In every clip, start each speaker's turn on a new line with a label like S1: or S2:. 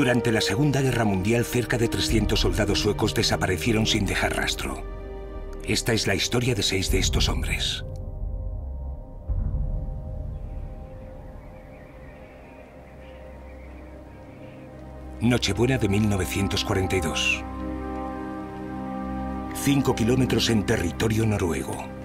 S1: Durante la Segunda Guerra Mundial, cerca de 300 soldados suecos desaparecieron sin dejar rastro. Esta es la historia de seis de estos hombres. Nochebuena de 1942. Cinco kilómetros en territorio noruego.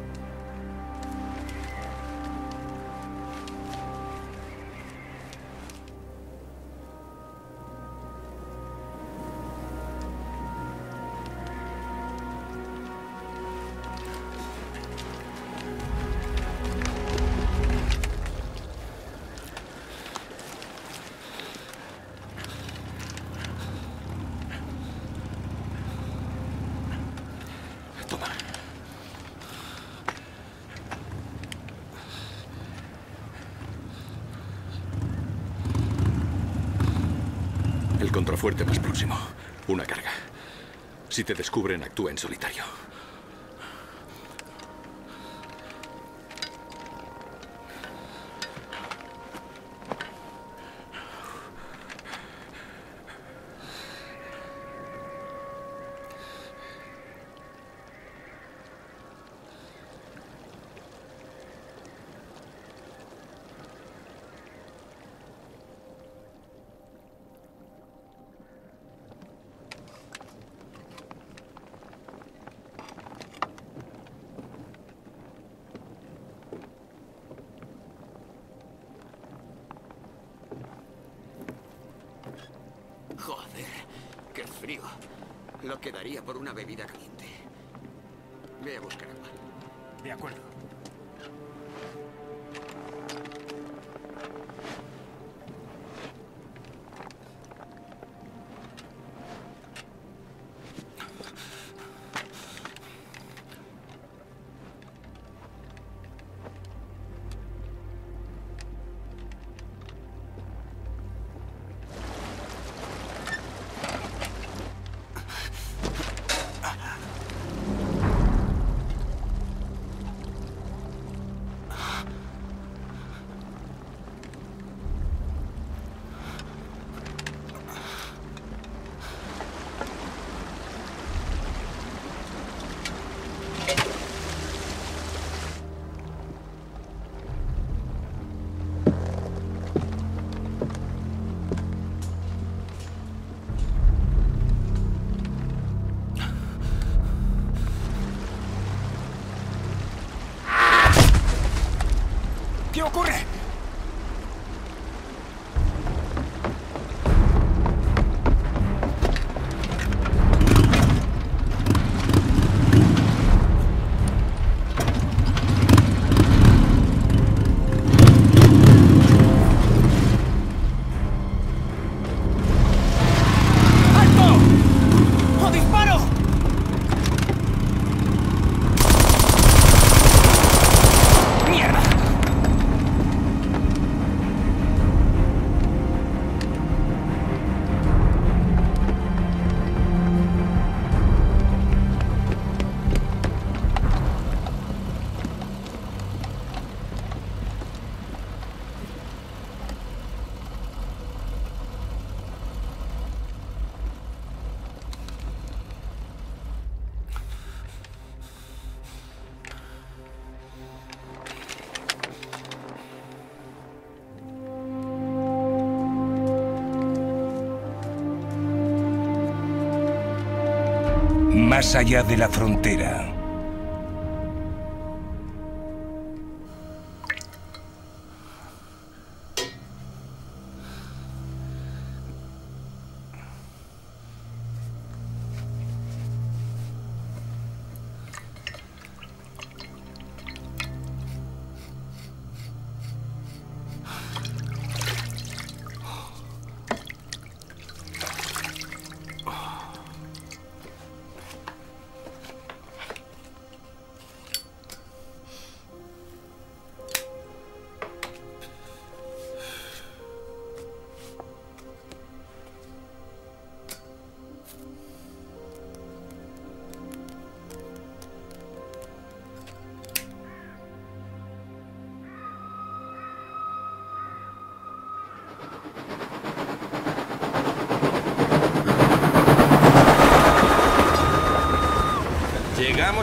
S2: Más
S1: allá de la frontera.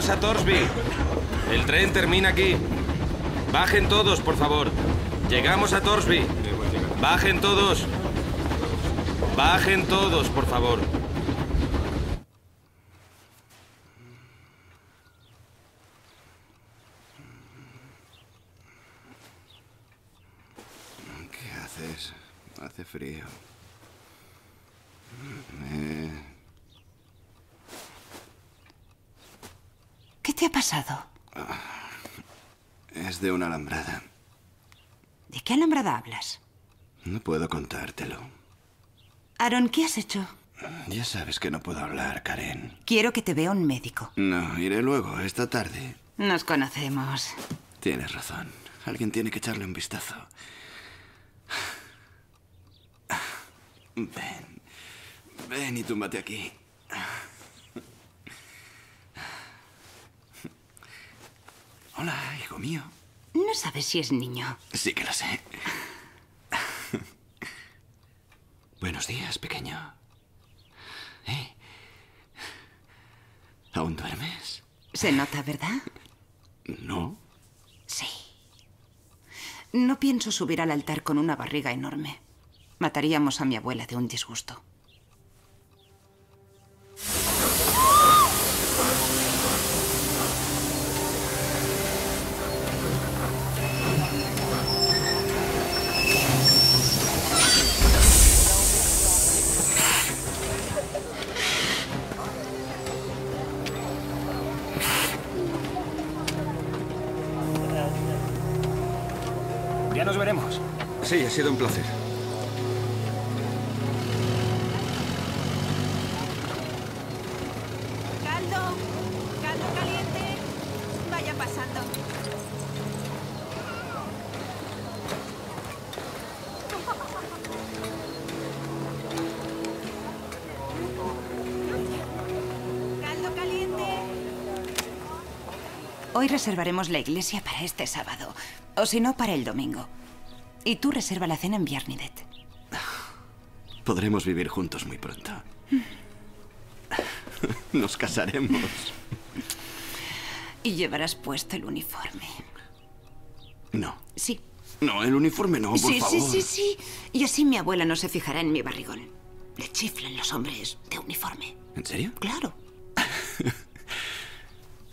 S3: A Torsby. El tren termina aquí. Bajen todos, por favor. Llegamos a Torsby. Bajen todos. Bajen todos, por favor.
S4: ¿Qué haces? Hace frío. Eh,
S5: ¿Qué te ha pasado?
S4: es de una alambrada.
S5: ¿De qué alambrada hablas?
S4: No puedo contártelo.
S5: Aaron, ¿qué has hecho?
S4: Ya sabes que no puedo hablar, Karen.
S5: Quiero que te vea un médico.
S4: No, iré luego, esta tarde.
S5: Nos conocemos.
S4: Tienes razón. Alguien tiene que echarle un vistazo. Ven. Ven y túmbate aquí. Hola, hijo mío.
S5: No sabes si es niño.
S4: Sí que lo sé. Buenos días, pequeño. ¿Eh? ¿Aún duermes?
S5: Se nota, ¿verdad?
S4: No.
S5: Sí. No pienso subir al altar con una barriga enorme. Mataríamos a mi abuela de un disgusto.
S6: Ya nos veremos.
S2: Sí, ha sido un placer.
S7: Caldo, caldo caliente. Vaya pasando. Caldo caliente.
S5: Hoy reservaremos la iglesia para este sábado. O si no, para el domingo. Y tú reserva la cena en Bjarnidet.
S4: Podremos vivir juntos muy pronto. Nos casaremos.
S5: Y llevarás puesto el uniforme.
S4: No.
S5: Sí.
S4: No, el uniforme no, por
S5: sí,
S4: favor.
S5: sí, sí, sí. Y así mi abuela no se fijará en mi barrigón. Le chiflan los hombres de uniforme.
S4: ¿En serio?
S5: Claro.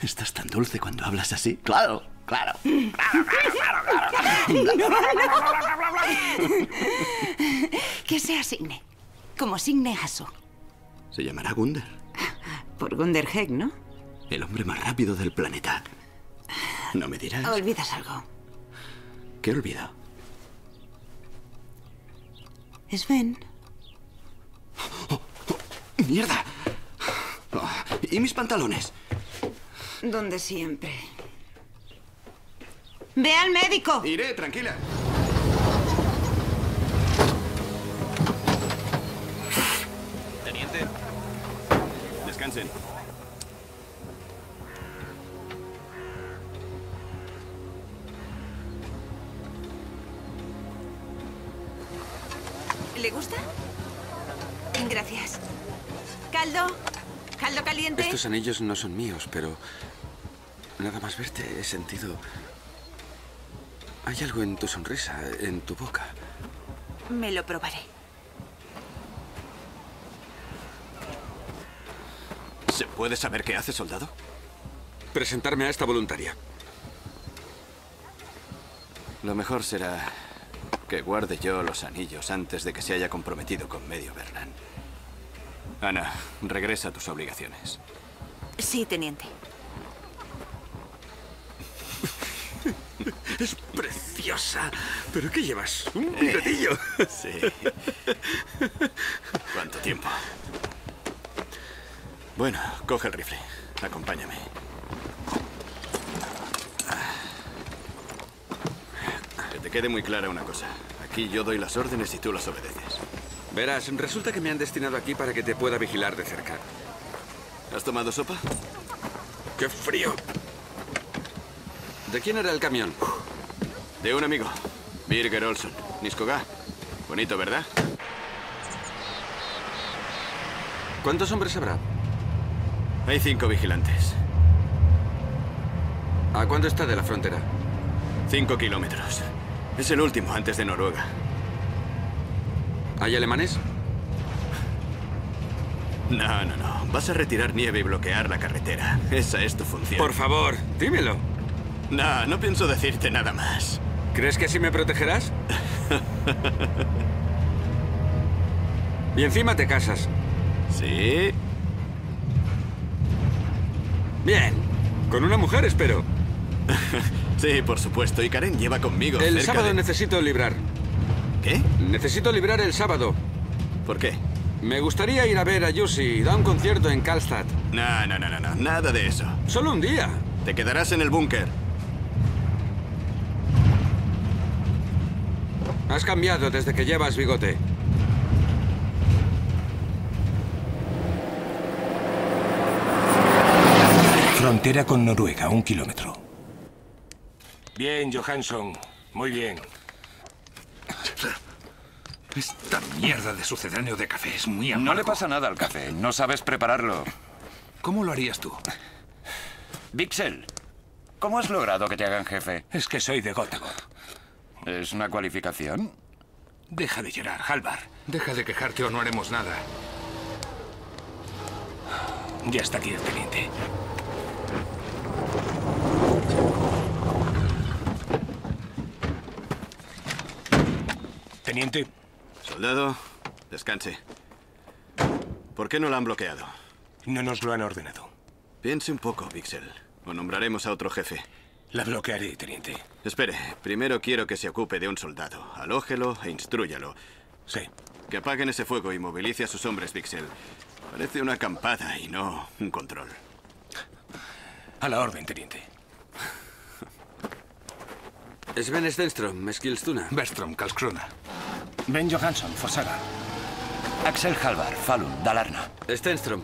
S4: Estás tan dulce cuando hablas así. Claro, claro.
S5: que sea Signe. Como Signe Hasso.
S4: Se llamará Gunder.
S5: Por Gunder Hegg, ¿no?
S4: El hombre más rápido del planeta. No me dirás.
S5: Olvidas algo.
S4: ¿Qué olvido?
S5: Sven.
S4: ¡Mierda! Ah, ¿Y mis pantalones?
S5: Donde siempre. ¡Ve al médico!
S4: Iré, tranquila.
S3: Teniente.
S4: Descansen.
S7: ¿Le gusta? Gracias. Caldo, caldo caliente.
S2: Estos anillos no son míos, pero nada más verte he sentido... Hay algo en tu sonrisa, en tu boca.
S7: Me lo probaré.
S4: ¿Se puede saber qué hace, soldado?
S2: Presentarme a esta voluntaria.
S4: Lo mejor será que guarde yo los anillos antes de que se haya comprometido con medio Bernan. Ana, regresa a tus obligaciones.
S7: Sí, teniente.
S2: Es preciosa. ¿Pero qué llevas? ¿Un bigotillo?
S4: Sí. ¿Cuánto tiempo? Bueno, coge el rifle. Acompáñame. Que te quede muy clara una cosa. Aquí yo doy las órdenes y tú las obedeces.
S2: Verás, resulta que me han destinado aquí para que te pueda vigilar de cerca.
S4: ¿Has tomado sopa?
S2: ¡Qué frío! ¿De quién era el camión?
S4: De un amigo. Birger Olson. Niskoga. Bonito, ¿verdad?
S2: ¿Cuántos hombres habrá?
S4: Hay cinco vigilantes.
S8: ¿A cuánto está de la frontera?
S4: Cinco kilómetros. Es el último antes de Noruega.
S8: ¿Hay alemanes?
S4: No, no, no. Vas a retirar nieve y bloquear la carretera. Esa es tu función.
S8: Por favor, dímelo.
S4: No, no pienso decirte nada más.
S8: ¿Crees que así me protegerás? y encima te casas.
S4: ¿Sí?
S8: Bien. Con una mujer, espero.
S4: sí, por supuesto. Y Karen lleva conmigo.
S8: El
S4: cerca
S8: sábado
S4: de-
S8: necesito librar.
S4: ¿Qué?
S8: Necesito librar el sábado.
S4: ¿Por qué?
S8: Me gustaría ir a ver a Jussi. Da un concierto en Karlstad.
S4: No, no, no, no, no. Nada de eso.
S8: Solo un día.
S4: Te quedarás en el búnker.
S8: Has cambiado desde que llevas bigote.
S1: Frontera con Noruega, un kilómetro.
S6: Bien, Johansson. Muy bien.
S2: Esta mierda de sucedáneo de café es muy
S9: No
S2: amargo.
S9: le pasa nada al café, no sabes prepararlo.
S2: ¿Cómo lo harías tú?
S9: Vixel, ¿cómo has logrado que te hagan jefe?
S6: Es que soy de Gótago.
S9: ¿Es una cualificación?
S2: Deja de llorar, Halvar. Deja de quejarte o no haremos nada.
S6: Ya está aquí el teniente. Teniente,
S4: Soldado, descanse. ¿Por qué no la han bloqueado?
S1: No nos lo han ordenado.
S4: Piense un poco, Vixel. O nombraremos a otro jefe.
S1: La bloquearé, teniente.
S4: Espere, primero quiero que se ocupe de un soldado. Alójelo e instrúyalo.
S1: Sí.
S4: Que apaguen ese fuego y movilice a sus hombres, Vixel. Parece una acampada y no un control.
S1: A la orden, teniente.
S8: Sven Stenström, Eskilstuna.
S2: Bergstrom, Karlskrona.
S6: Ben Johansson, Forsaga.
S9: Axel Halvar, Falun, Dalarna.
S8: Stenström.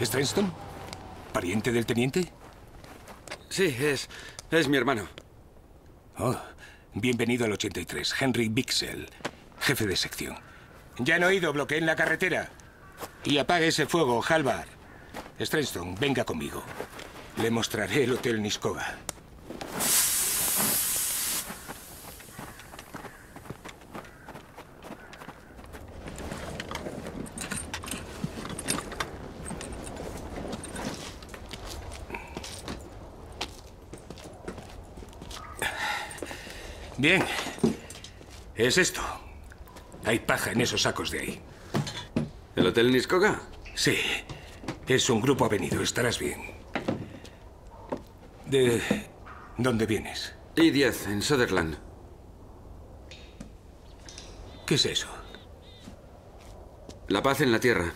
S1: ¿Stenston? ¿Pariente del teniente?
S8: Sí, es. Es mi hermano.
S1: Oh, bienvenido al 83. Henry Bixel, jefe de sección.
S6: Ya han oído, bloqueen la carretera. Y apague ese fuego, Halvar.
S1: Stenston, venga conmigo. Le mostraré el Hotel Niskova. Bien. Es esto. Hay paja en esos sacos de ahí.
S8: ¿El Hotel Niskoga?
S1: Sí. Es un grupo avenido. Estarás bien. ¿De dónde vienes?
S8: I-10, en Söderland.
S1: ¿Qué es eso?
S8: La paz en la tierra.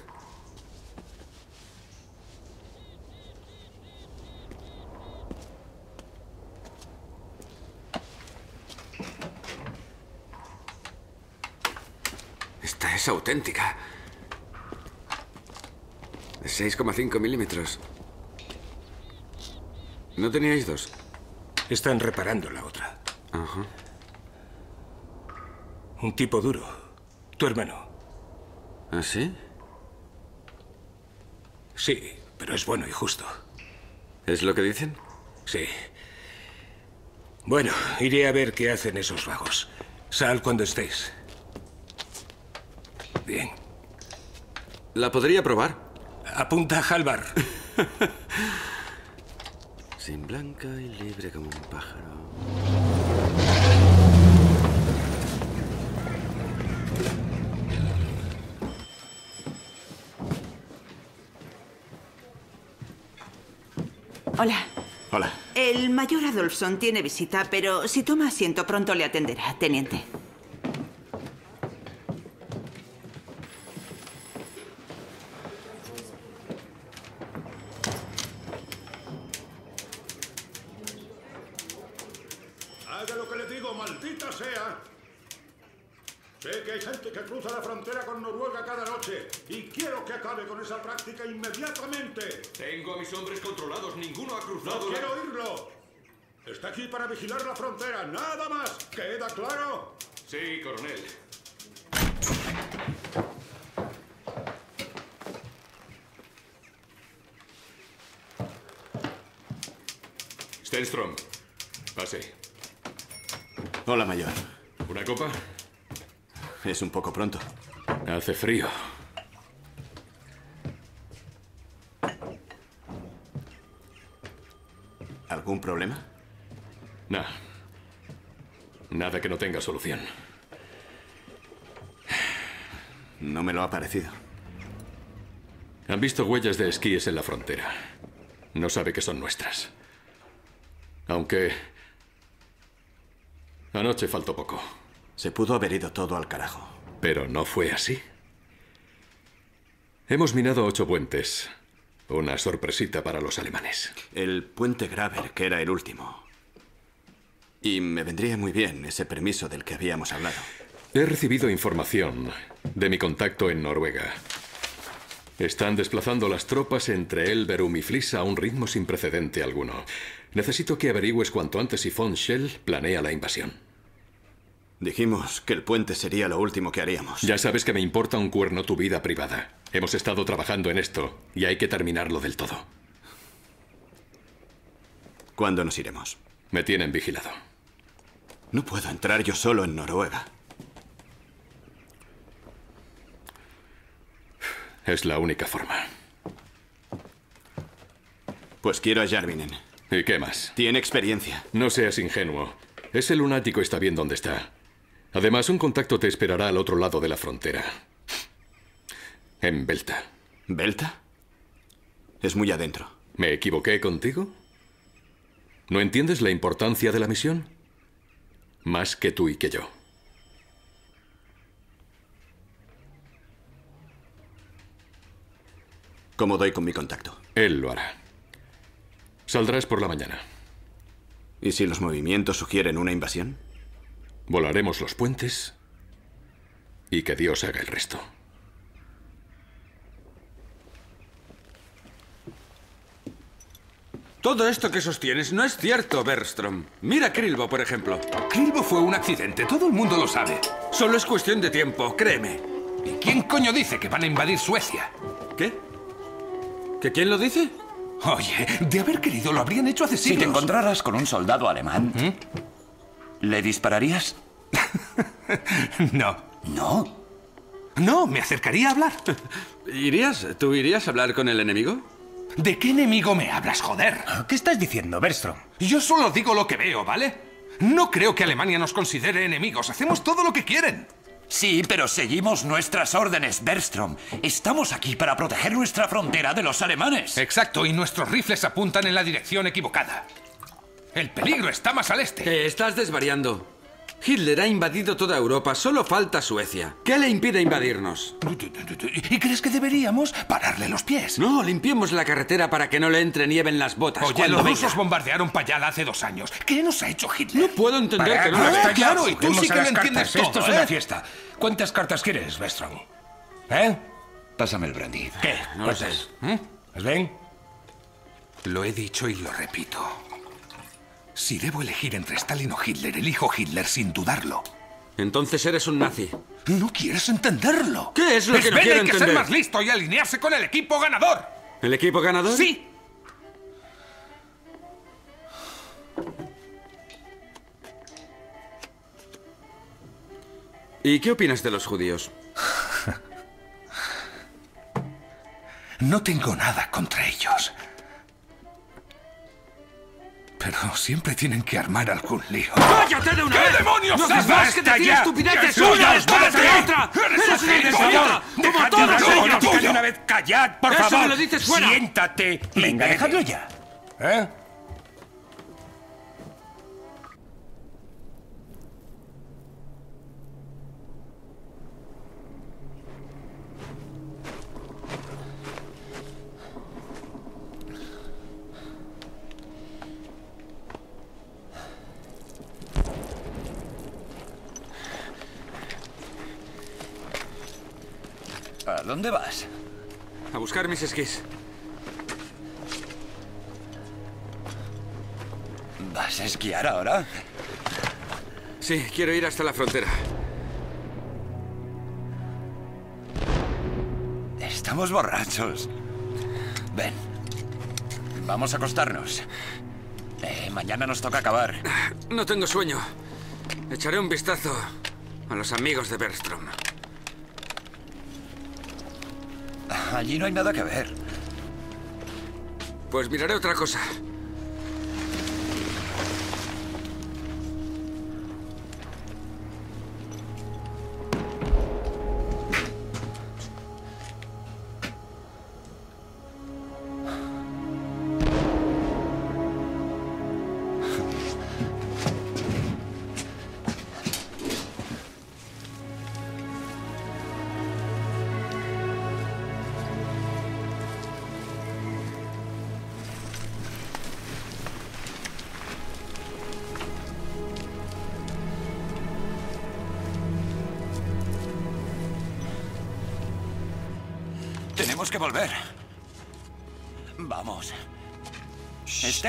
S8: Esta es auténtica. De 6,5 milímetros. ¿No teníais dos?
S1: Están reparando la otra.
S8: Ajá.
S1: Un tipo duro. Tu hermano.
S8: ¿Ah, sí?
S1: Sí, pero es bueno y justo.
S8: ¿Es lo que dicen?
S1: Sí. Bueno, iré a ver qué hacen esos vagos. Sal cuando estés. Bien.
S8: ¿La podría probar?
S1: Apunta, Halvar.
S8: Sin blanca y libre como un pájaro.
S7: Hola.
S4: Hola.
S7: El mayor Adolfson tiene visita, pero si toma asiento pronto le atenderá, teniente.
S10: Haga lo que le digo, maldita sea. Sé que hay gente que cruza la frontera con Noruega cada noche y quiero que acabe con esa práctica inmediatamente.
S2: Tengo a mis hombres controlados. Ninguno ha
S10: No
S2: cruzado. la-
S10: quiero oírlo. Está aquí para vigilar la frontera, nada más. ¿Queda claro?
S2: Sí, coronel. Stenstrom, pase.
S4: Hola, mayor.
S2: ¿Una copa?
S4: Es un poco pronto.
S2: Hace frío.
S4: ¿Algún problema?
S2: Nada. Nada que no tenga solución.
S4: No me lo ha parecido.
S2: Han visto huellas de esquíes en la frontera. No sabe que son nuestras. Aunque... Anoche faltó poco.
S4: Se pudo haber ido todo al carajo.
S2: Pero no fue así. Hemos minado ocho puentes. Una sorpresita para los alemanes.
S4: El puente Graver, que era el último. Y me vendría muy bien ese permiso del que habíamos hablado.
S2: He recibido información de mi contacto en Noruega. Están desplazando las tropas entre Elverum y Flis a un ritmo sin precedente alguno. Necesito que averigües cuanto antes si von Schell planea la invasión.
S4: Dijimos que el puente sería lo último que haríamos.
S2: Ya sabes que me importa un cuerno tu vida privada. Hemos estado trabajando en esto y hay que terminarlo del todo.
S4: ¿Cuándo nos iremos?
S2: Me tienen vigilado.
S4: No puedo entrar yo solo en Noruega.
S2: Es la única forma.
S4: Pues quiero a Jarvinen.
S2: ¿Y qué más?
S4: Tiene experiencia.
S2: No seas ingenuo. Ese lunático está bien donde está. Además, un contacto te esperará al otro lado de la frontera. En Belta.
S4: ¿Belta? Es muy adentro.
S2: ¿Me equivoqué contigo? ¿No entiendes la importancia de la misión? Más que tú y que yo.
S4: ¿Cómo doy con mi contacto?
S2: Él lo hará. Saldrás por la mañana.
S4: ¿Y si los movimientos sugieren una invasión?
S2: Volaremos los puentes y que Dios haga el resto.
S8: Todo esto que sostienes no es cierto, Bergstrom. Mira Krilbo, por ejemplo.
S11: Krilbo fue un accidente, todo el mundo lo sabe.
S8: Solo es cuestión de tiempo, créeme.
S11: ¿Y quién coño dice que van a invadir Suecia?
S8: ¿Qué? ¿Que quién lo dice?
S11: Oye, de haber querido lo habrían hecho hace
S9: Si
S11: siglos.
S9: te encontraras con un soldado alemán, ¿le dispararías?
S11: no.
S9: ¿No?
S11: No, me acercaría a hablar.
S8: ¿Irías? ¿Tú irías a hablar con el enemigo?
S11: ¿De qué enemigo me hablas, joder?
S1: ¿Qué estás diciendo, Bergstrom?
S11: Yo solo digo lo que veo, ¿vale? No creo que Alemania nos considere enemigos. Hacemos todo lo que quieren.
S9: Sí, pero seguimos nuestras órdenes, Bergstrom. Estamos aquí para proteger nuestra frontera de los alemanes.
S11: Exacto, y nuestros rifles apuntan en la dirección equivocada. El peligro está más al este.
S8: Que estás desvariando. Hitler ha invadido toda Europa, solo falta Suecia. ¿Qué le impide invadirnos?
S11: ¿Y crees que deberíamos pararle los pies?
S8: No, limpiemos la carretera para que no le entre nieve en las botas.
S11: Oye, los
S8: venga.
S11: rusos bombardearon Payala hace dos años. ¿Qué nos ha hecho Hitler?
S8: No puedo entender
S1: Para,
S8: que no lo
S1: ya,
S8: esté
S11: claro, y tú sí que lo
S1: las
S11: entiendes
S1: cartas. Esto
S11: todo,
S1: es una
S11: ¿eh?
S1: fiesta. ¿Cuántas cartas quieres, Bergstrom? ¿Eh?
S9: Pásame el brandy.
S1: ¿Qué?
S8: No lo
S1: ¿Cuántas?
S8: sé.
S1: ¿Os ven?
S11: Lo he dicho y lo repito. Si debo elegir entre Stalin o Hitler, elijo Hitler sin dudarlo.
S8: Entonces eres un nazi.
S11: No quieres entenderlo.
S8: ¿Qué es lo que no quiero
S11: hay que ser
S8: entender?
S11: más listo y alinearse con el equipo ganador.
S8: ¿El equipo ganador?
S11: Sí.
S8: ¿Y qué opinas de los judíos?
S11: No tengo nada contra ellos. Pero siempre tienen que armar algún lío.
S8: ¡Cállate de una
S11: ¿Qué
S8: vez!
S11: demonios
S8: ¡No
S11: haces?
S8: más que
S11: ¡Basta
S8: decir estupideces!
S11: ¡Jesús,
S8: ¡Una después de otra!
S11: ¡Eres
S8: ¡Eres
S11: un!
S8: ¡Como
S1: de una vez. ¡Callad, por
S8: Eso
S1: favor!
S8: me lo dices fuera.
S1: Siéntate y Venga,
S8: dejadlo
S1: ya. ¿Eh?
S9: ¿A dónde vas?
S8: A buscar mis esquís.
S9: ¿Vas a esquiar ahora?
S8: Sí, quiero ir hasta la frontera.
S9: Estamos borrachos. Ven. Vamos a acostarnos. Eh, mañana nos toca acabar.
S11: No tengo sueño. Echaré un vistazo a los amigos de Bergstrom.
S9: Allí no hay nada que ver.
S11: Pues miraré otra cosa.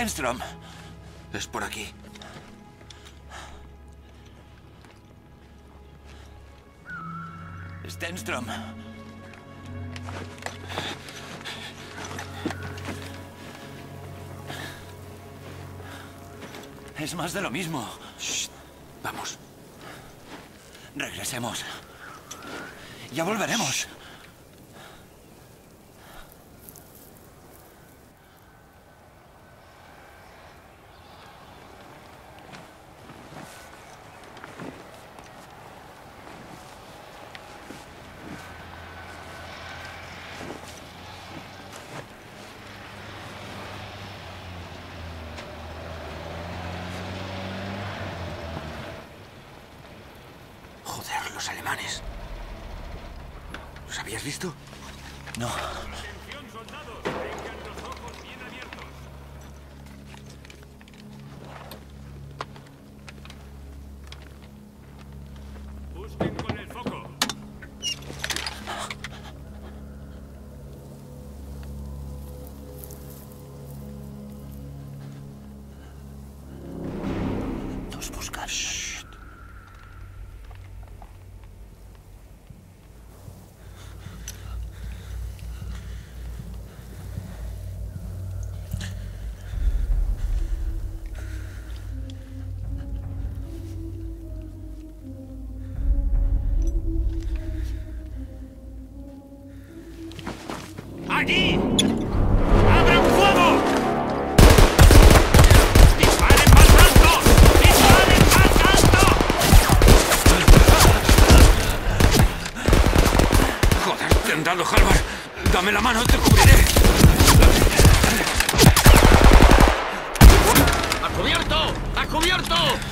S9: Stenstrom.
S11: Es por aquí.
S9: Stenstrom. Es más de lo mismo.
S11: Vamos.
S9: Regresemos. Ya volveremos
S11: los ¿Los habías visto?
S9: No.
S11: Dame la mano, te cubriré.
S3: ¡A cubierto! ¡A cubierto!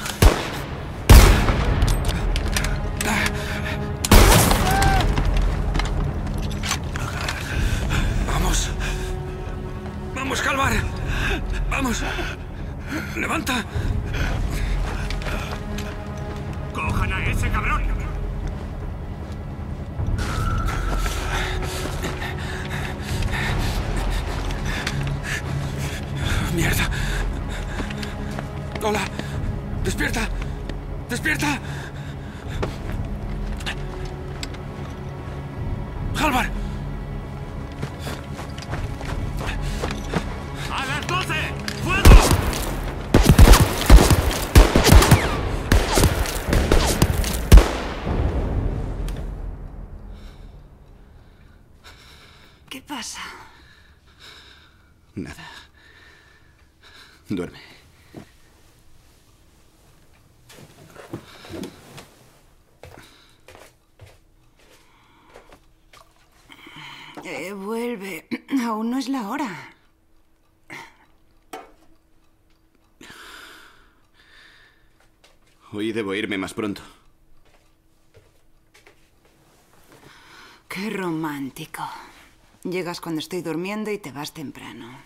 S4: Debo irme más pronto.
S5: Qué romántico. Llegas cuando estoy durmiendo y te vas temprano.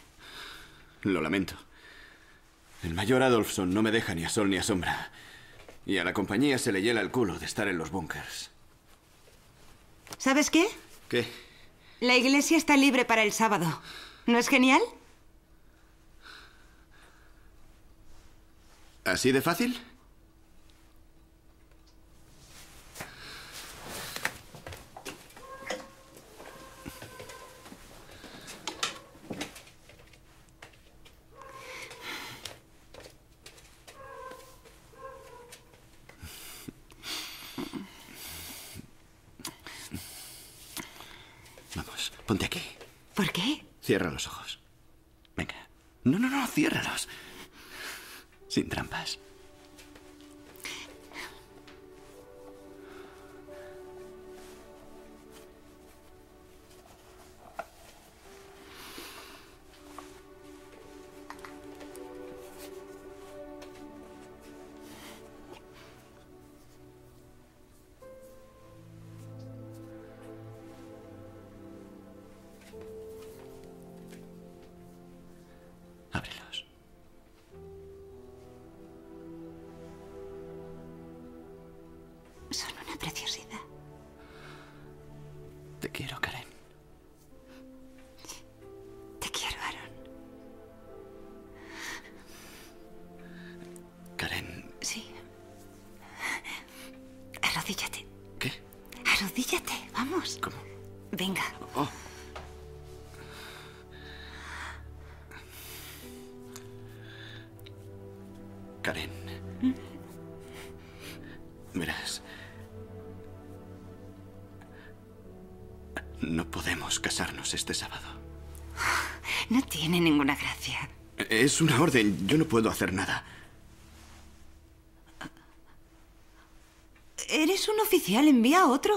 S4: Lo lamento. El mayor Adolfson no me deja ni a sol ni a sombra. Y a la compañía se le hiela el culo de estar en los búnkers.
S5: ¿Sabes qué?
S4: ¿Qué?
S5: La iglesia está libre para el sábado. ¿No es genial?
S4: ¿Así de fácil? Ponte aquí.
S5: ¿Por qué?
S4: Cierra los ojos. Venga. No, no, no, ciérralos. Sin trampas. Es una orden. Yo no puedo hacer nada.
S5: Eres un oficial, envía a otro.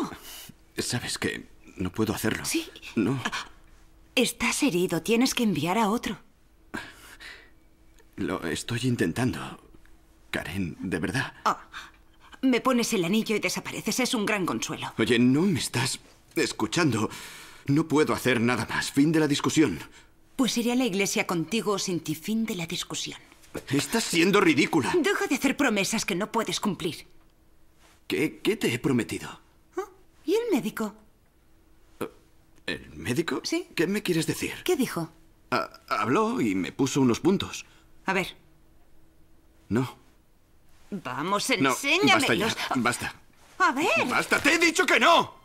S4: ¿Sabes que no puedo hacerlo?
S5: Sí.
S4: No.
S5: Estás herido, tienes que enviar a otro.
S4: Lo estoy intentando. Karen, de verdad.
S5: Me pones el anillo y desapareces, es un gran consuelo.
S4: Oye, no me estás escuchando. No puedo hacer nada más. Fin de la discusión.
S5: Pues iré a la iglesia contigo sin ti, fin de la discusión.
S4: Estás siendo ridícula.
S5: Deja de hacer promesas que no puedes cumplir.
S4: ¿Qué, qué te he prometido?
S5: ¿Y el médico?
S4: ¿El médico? Sí. ¿Qué me quieres decir?
S5: ¿Qué dijo?
S4: Ah, habló y me puso unos puntos.
S5: A ver,
S4: No.
S5: vamos,
S4: No, basta
S5: enséñamelos.
S4: ya. Basta.
S5: A ver.
S4: ¡Basta! ¡Te he dicho que no!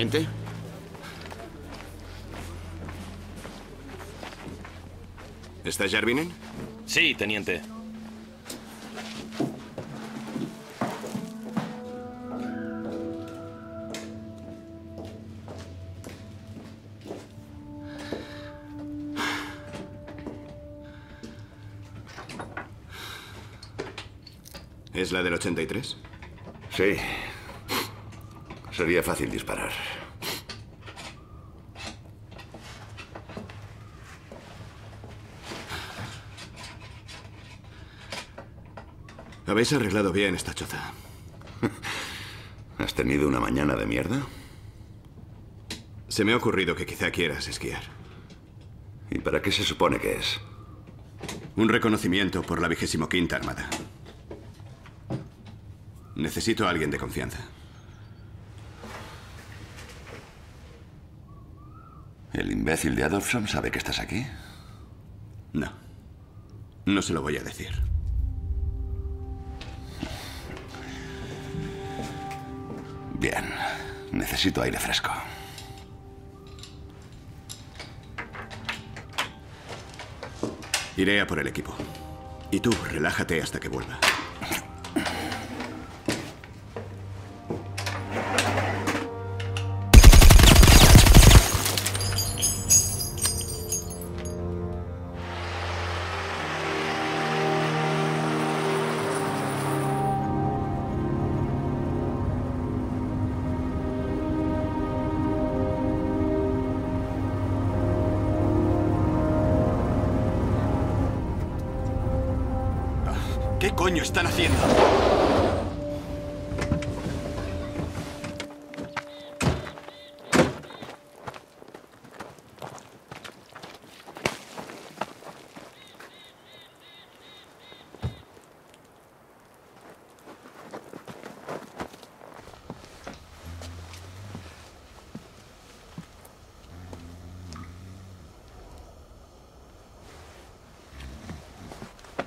S8: Teniente.
S12: ¿Está Jarvinen?
S3: Sí, teniente.
S12: ¿Es la del 83?
S10: Sí. Sería fácil disparar.
S4: Habéis arreglado bien esta choza.
S10: ¿Has tenido una mañana de mierda?
S4: Se me ha ocurrido que quizá quieras esquiar.
S10: ¿Y para qué se supone que es?
S4: Un reconocimiento por la vigésimo quinta Armada. Necesito a alguien de confianza.
S10: ¿El imbécil de Adolfson sabe que estás aquí?
S4: No. No se lo voy a decir.
S10: Bien. Necesito aire fresco.
S4: Iré a por el equipo. Y tú, relájate hasta que vuelva.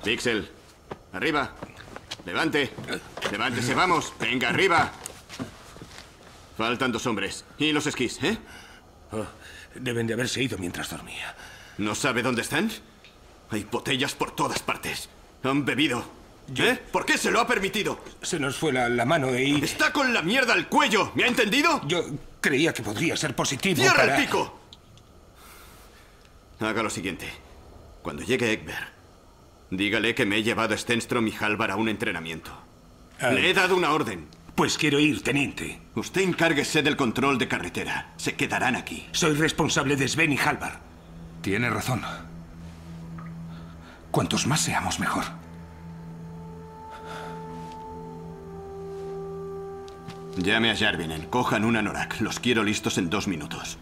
S4: Pixel, arriba. Levante. Levántese, vamos. Venga, arriba. Faltan dos hombres. ¿Y los esquís, eh?
S1: Oh, deben de haberse ido mientras dormía.
S4: ¿No sabe dónde están? Hay botellas por todas partes. Han bebido. ¿Eh? ¿Por qué se lo ha permitido?
S1: Se nos fue la, la mano y...
S4: ¡Está con la mierda al cuello! ¿Me ha entendido?
S1: Yo creía que podría ser positivo
S4: ¡Cierra
S1: para...
S4: el pico! Haga lo siguiente. Cuando llegue Egbert, dígale que me he llevado a Stenstrom y Halvar a un entrenamiento.
S1: Ah.
S4: Le he dado una orden.
S1: Pues quiero ir, teniente.
S4: Usted encárguese del control de carretera. Se quedarán aquí.
S1: Soy responsable de Sven y Halvar.
S11: Tiene razón. Cuantos más seamos, mejor.
S4: Llame a Jarvinen. Cojan una Norak. Los quiero listos en dos minutos.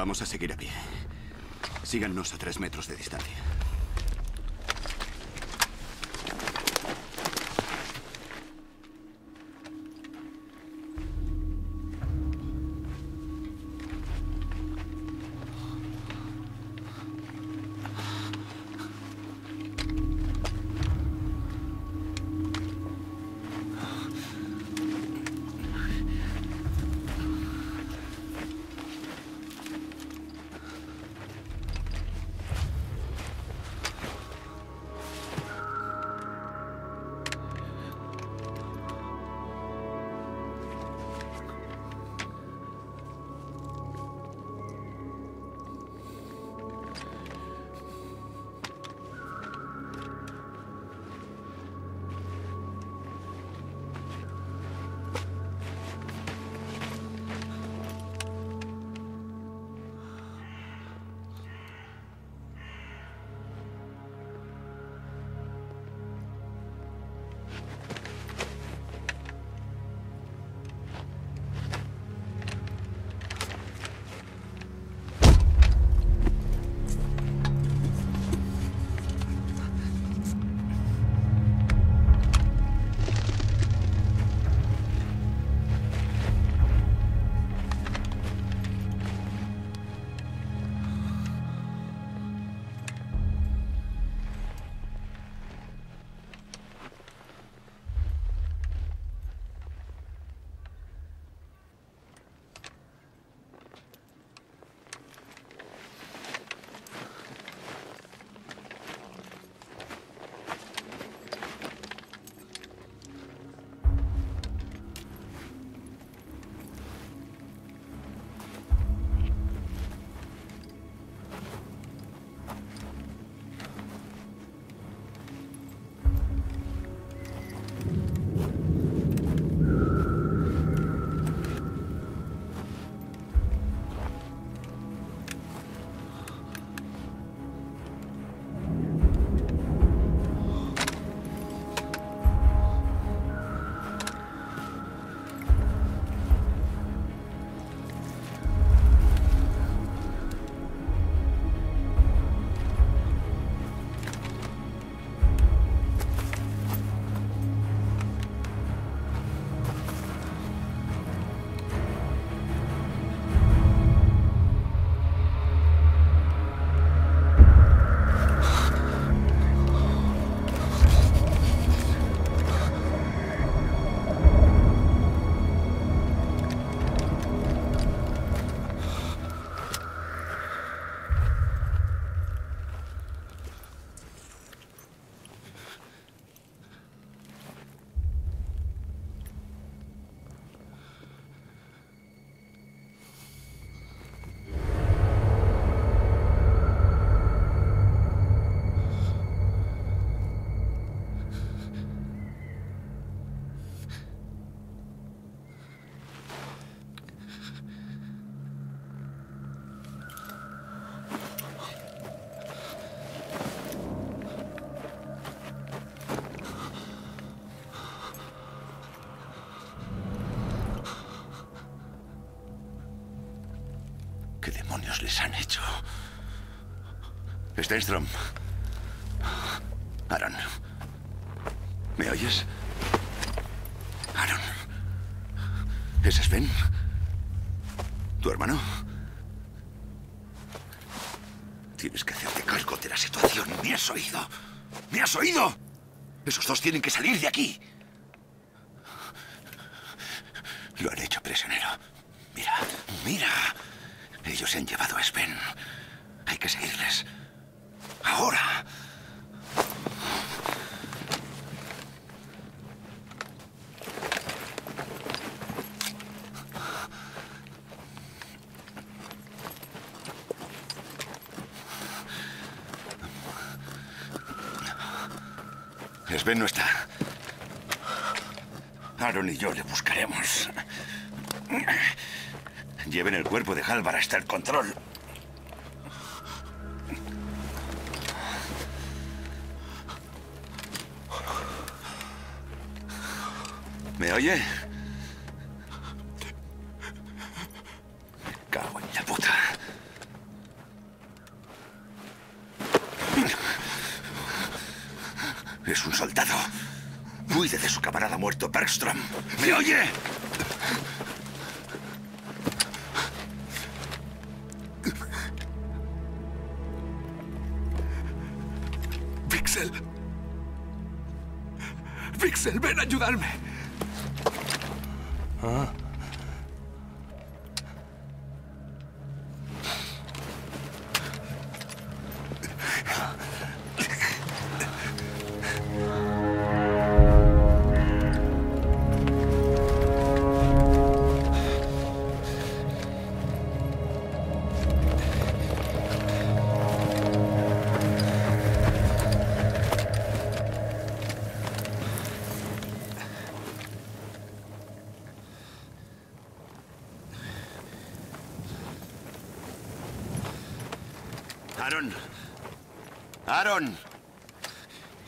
S4: Vamos a seguir a pie. Síganos a tres metros de distancia.
S6: Les han hecho? Stenstrom. Aaron. ¿Me oyes? Aaron. ¿Es Sven? ¿Tu hermano? Tienes que hacerte cargo de la situación. ¿Me has oído? ¿Me has oído? Esos dos tienen que salir de aquí. Lo han hecho prisionero. Mira, mira. Ellos se han llevado a Sven. Hay que seguirles. Ahora. Sven no está. Aaron y yo le buscaremos. Lleven el cuerpo el control.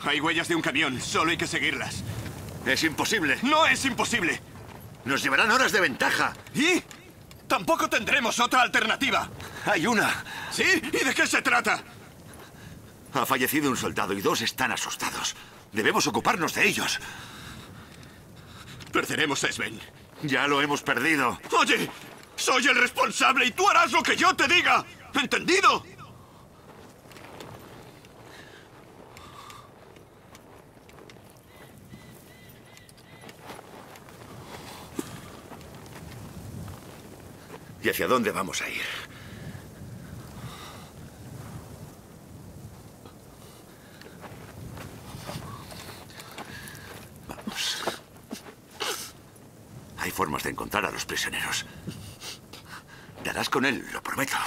S4: Hay huellas de un camión. Solo hay que seguirlas.
S6: Es imposible.
S4: No es imposible.
S6: Nos llevarán horas de ventaja.
S4: ¿Y? Tampoco tendremos otra alternativa.
S6: Hay una.
S4: ¿Sí? ¿Y de qué se trata?
S6: Ha fallecido un soldado y dos están asustados. Debemos ocuparnos de ellos.
S4: Perderemos a Sven.
S6: Ya lo hemos perdido.
S4: Oye, soy el responsable y tú harás lo que yo te diga. ¿Entendido?
S6: ¿Y hacia dónde vamos a ir? Vamos. Hay formas de encontrar a los prisioneros. Darás con él, lo prometo.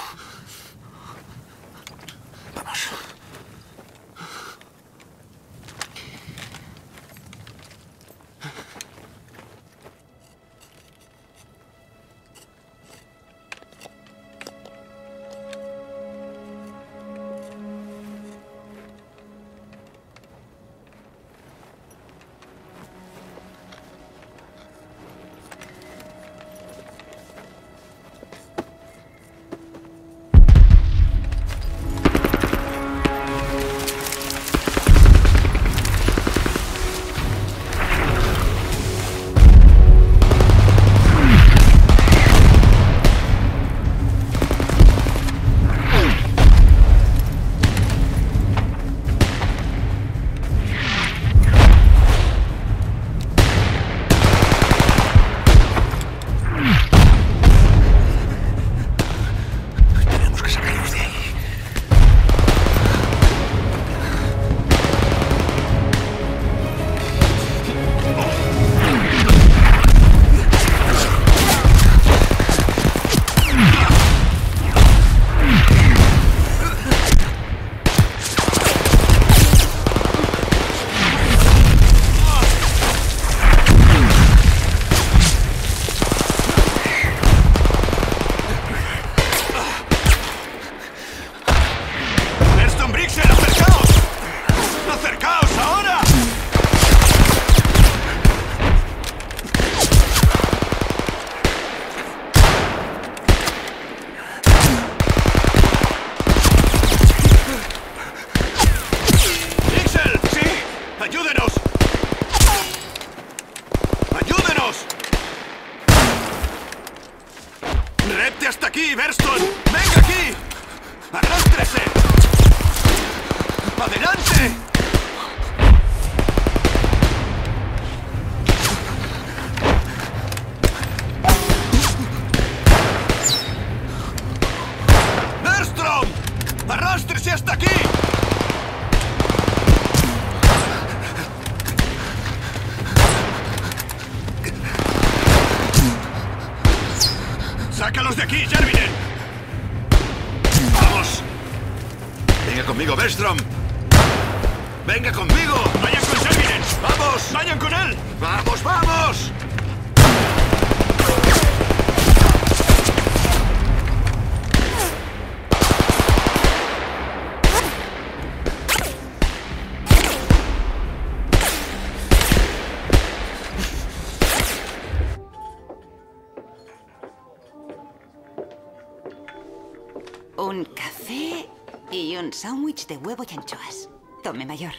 S5: Y un sándwich de huevo y anchoas. Tome, mayor.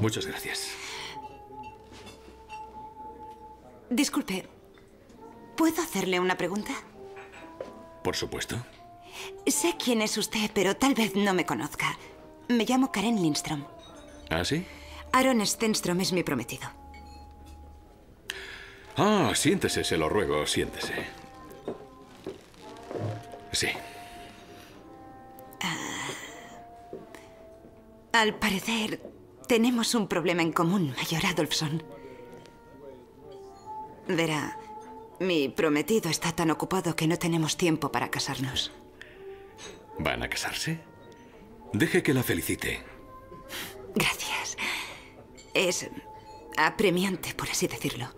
S2: Muchas gracias.
S5: Disculpe, ¿puedo hacerle una pregunta?
S2: Por supuesto.
S5: Sé quién es usted, pero tal vez no me conozca. Me llamo Karen Lindstrom.
S2: ¿Ah, sí?
S5: Aaron Stenstrom es mi prometido.
S2: Ah, siéntese, se lo ruego, siéntese.
S5: Al parecer, tenemos un problema en común, Mayor Adolfson. Verá, mi prometido está tan ocupado que no tenemos tiempo para casarnos.
S2: ¿Van a casarse? Deje que la felicite.
S5: Gracias. Es apremiante, por así decirlo.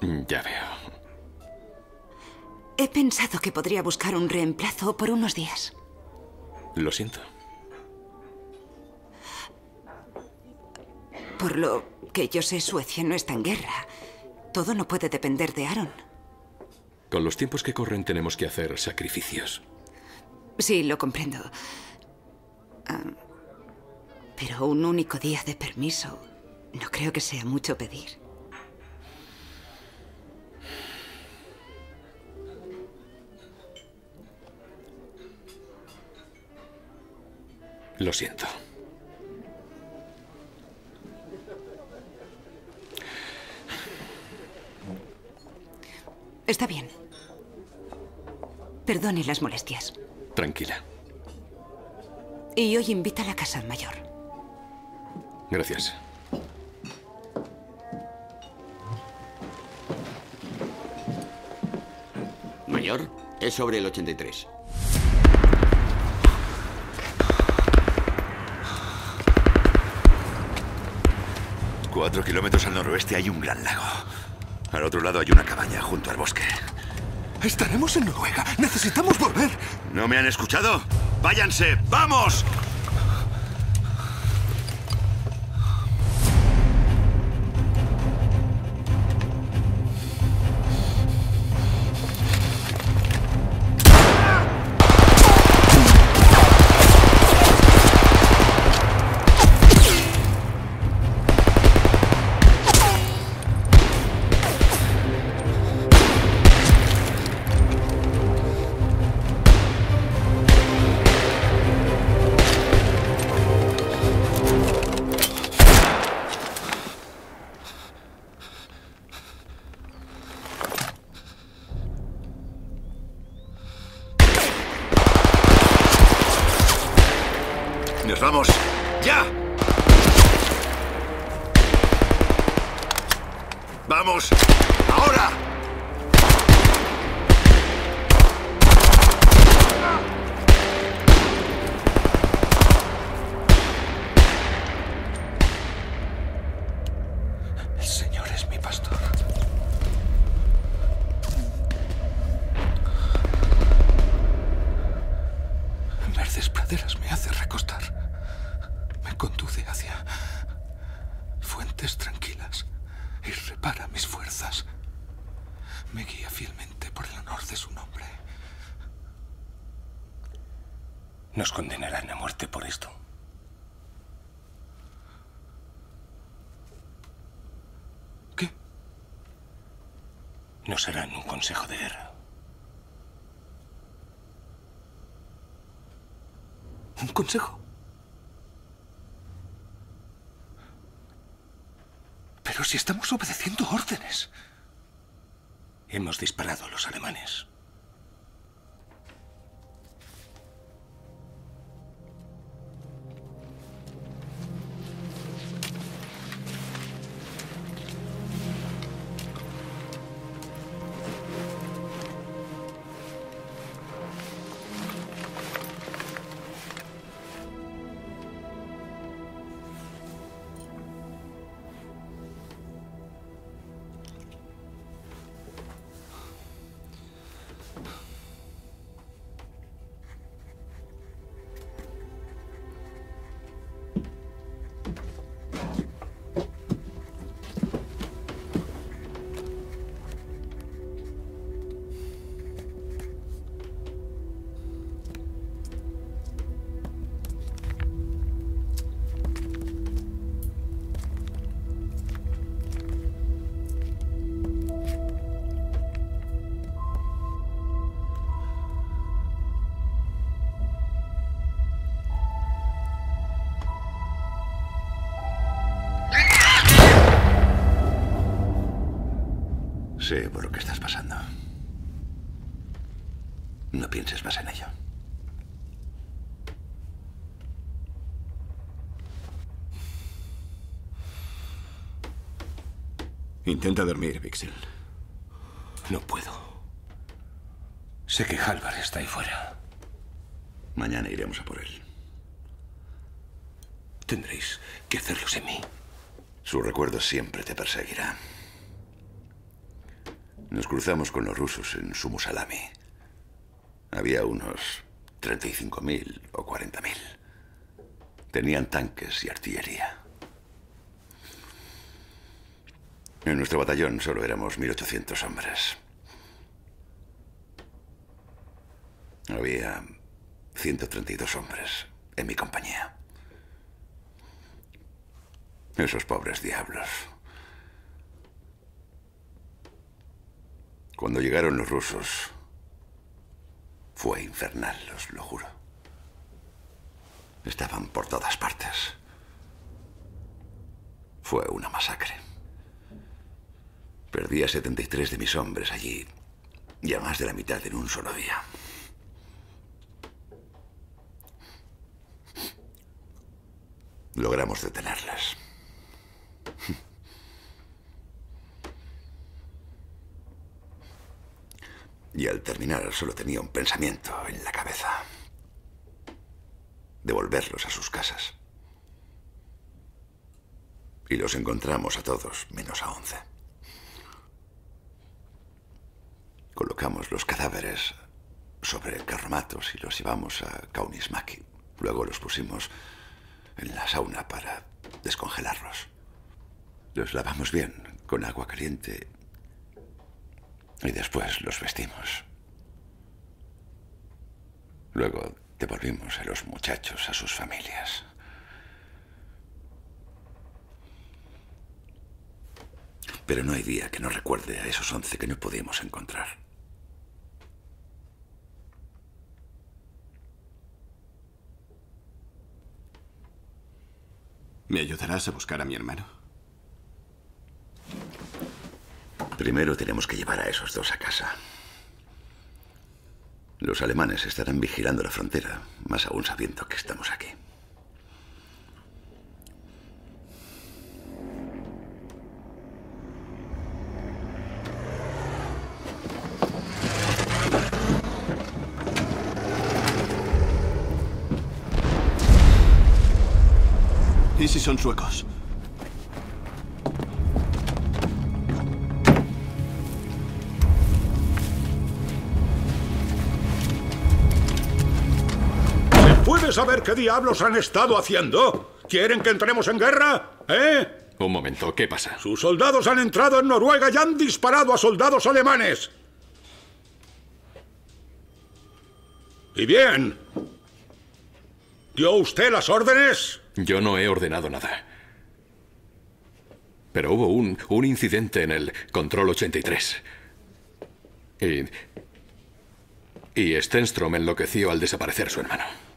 S2: Mm, Ya veo.
S5: He pensado que podría buscar un reemplazo por unos días.
S2: Lo siento.
S5: Por lo que yo sé, Suecia no está en guerra. Todo no puede depender de Aaron.
S2: Con los tiempos que corren tenemos que hacer sacrificios.
S5: Sí, lo comprendo. Pero un único día de permiso no creo que sea mucho pedir.
S2: Lo siento.
S5: Está bien. Perdone las molestias.
S2: Tranquila.
S5: Y hoy invita a la casa mayor.
S2: Gracias.
S8: Mayor, es sobre el 83.
S6: Cuatro kilómetros al noroeste hay un gran lago. Al otro lado hay una cabaña junto al bosque.
S13: Estaremos en Noruega. Necesitamos volver.
S6: ¿No me han escuchado? ¡Váyanse! ¡Vamos! Nos
S1: harán un consejo de guerra.
S13: ¿Un consejo? Pero si estamos obedeciendo órdenes.
S1: Hemos disparado a los alemanes.
S6: Sé por lo que estás pasando. No pienses más en ello.
S12: Intenta dormir, Vixel.
S1: No puedo. Sé que Halvar está ahí fuera.
S6: Mañana iremos a por él.
S1: Tendréis que hacerlo sin mí.
S6: Su recuerdo siempre te perseguirá. Nos cruzamos con los rusos en Sumusalami. Había unos 35.000 o 40.000. Tenían tanques y artillería. En nuestro batallón solo éramos 1.800 hombres. Había 132 hombres en mi compañía. Esos pobres diablos. Cuando llegaron los rusos, fue infernal, os lo juro. Estaban por todas partes. Fue una masacre. Perdí a 73 de mis hombres allí y a más de la mitad en un solo día. Logramos detenerlas. Y al terminar solo tenía un pensamiento en la cabeza. Devolverlos a sus casas. Y los encontramos a todos, menos a once. Colocamos los cadáveres sobre carromatos y los llevamos a Kaunismäki. Luego los pusimos en la sauna para descongelarlos. Los lavamos bien con agua caliente y después los vestimos. Luego devolvimos a los muchachos a sus familias. Pero no hay día que no recuerde a esos once que no pudimos encontrar.
S12: ¿Me ayudarás a buscar a mi hermano?
S6: Primero tenemos que llevar a esos dos a casa. Los alemanes estarán vigilando la frontera, más aún sabiendo que estamos aquí.
S12: ¿Y si son suecos?
S10: ¿Se puede saber qué diablos han estado haciendo? ¿Quieren que entremos en guerra? ¿Eh?
S2: Un momento, ¿qué pasa?
S10: Sus soldados han entrado en Noruega y han disparado a soldados alemanes. ¿Y bien? ¿Dio usted las órdenes?
S2: Yo no he ordenado nada. Pero hubo un, un incidente en el Control 83. Y. Y Stenstrom enloqueció al desaparecer su hermano.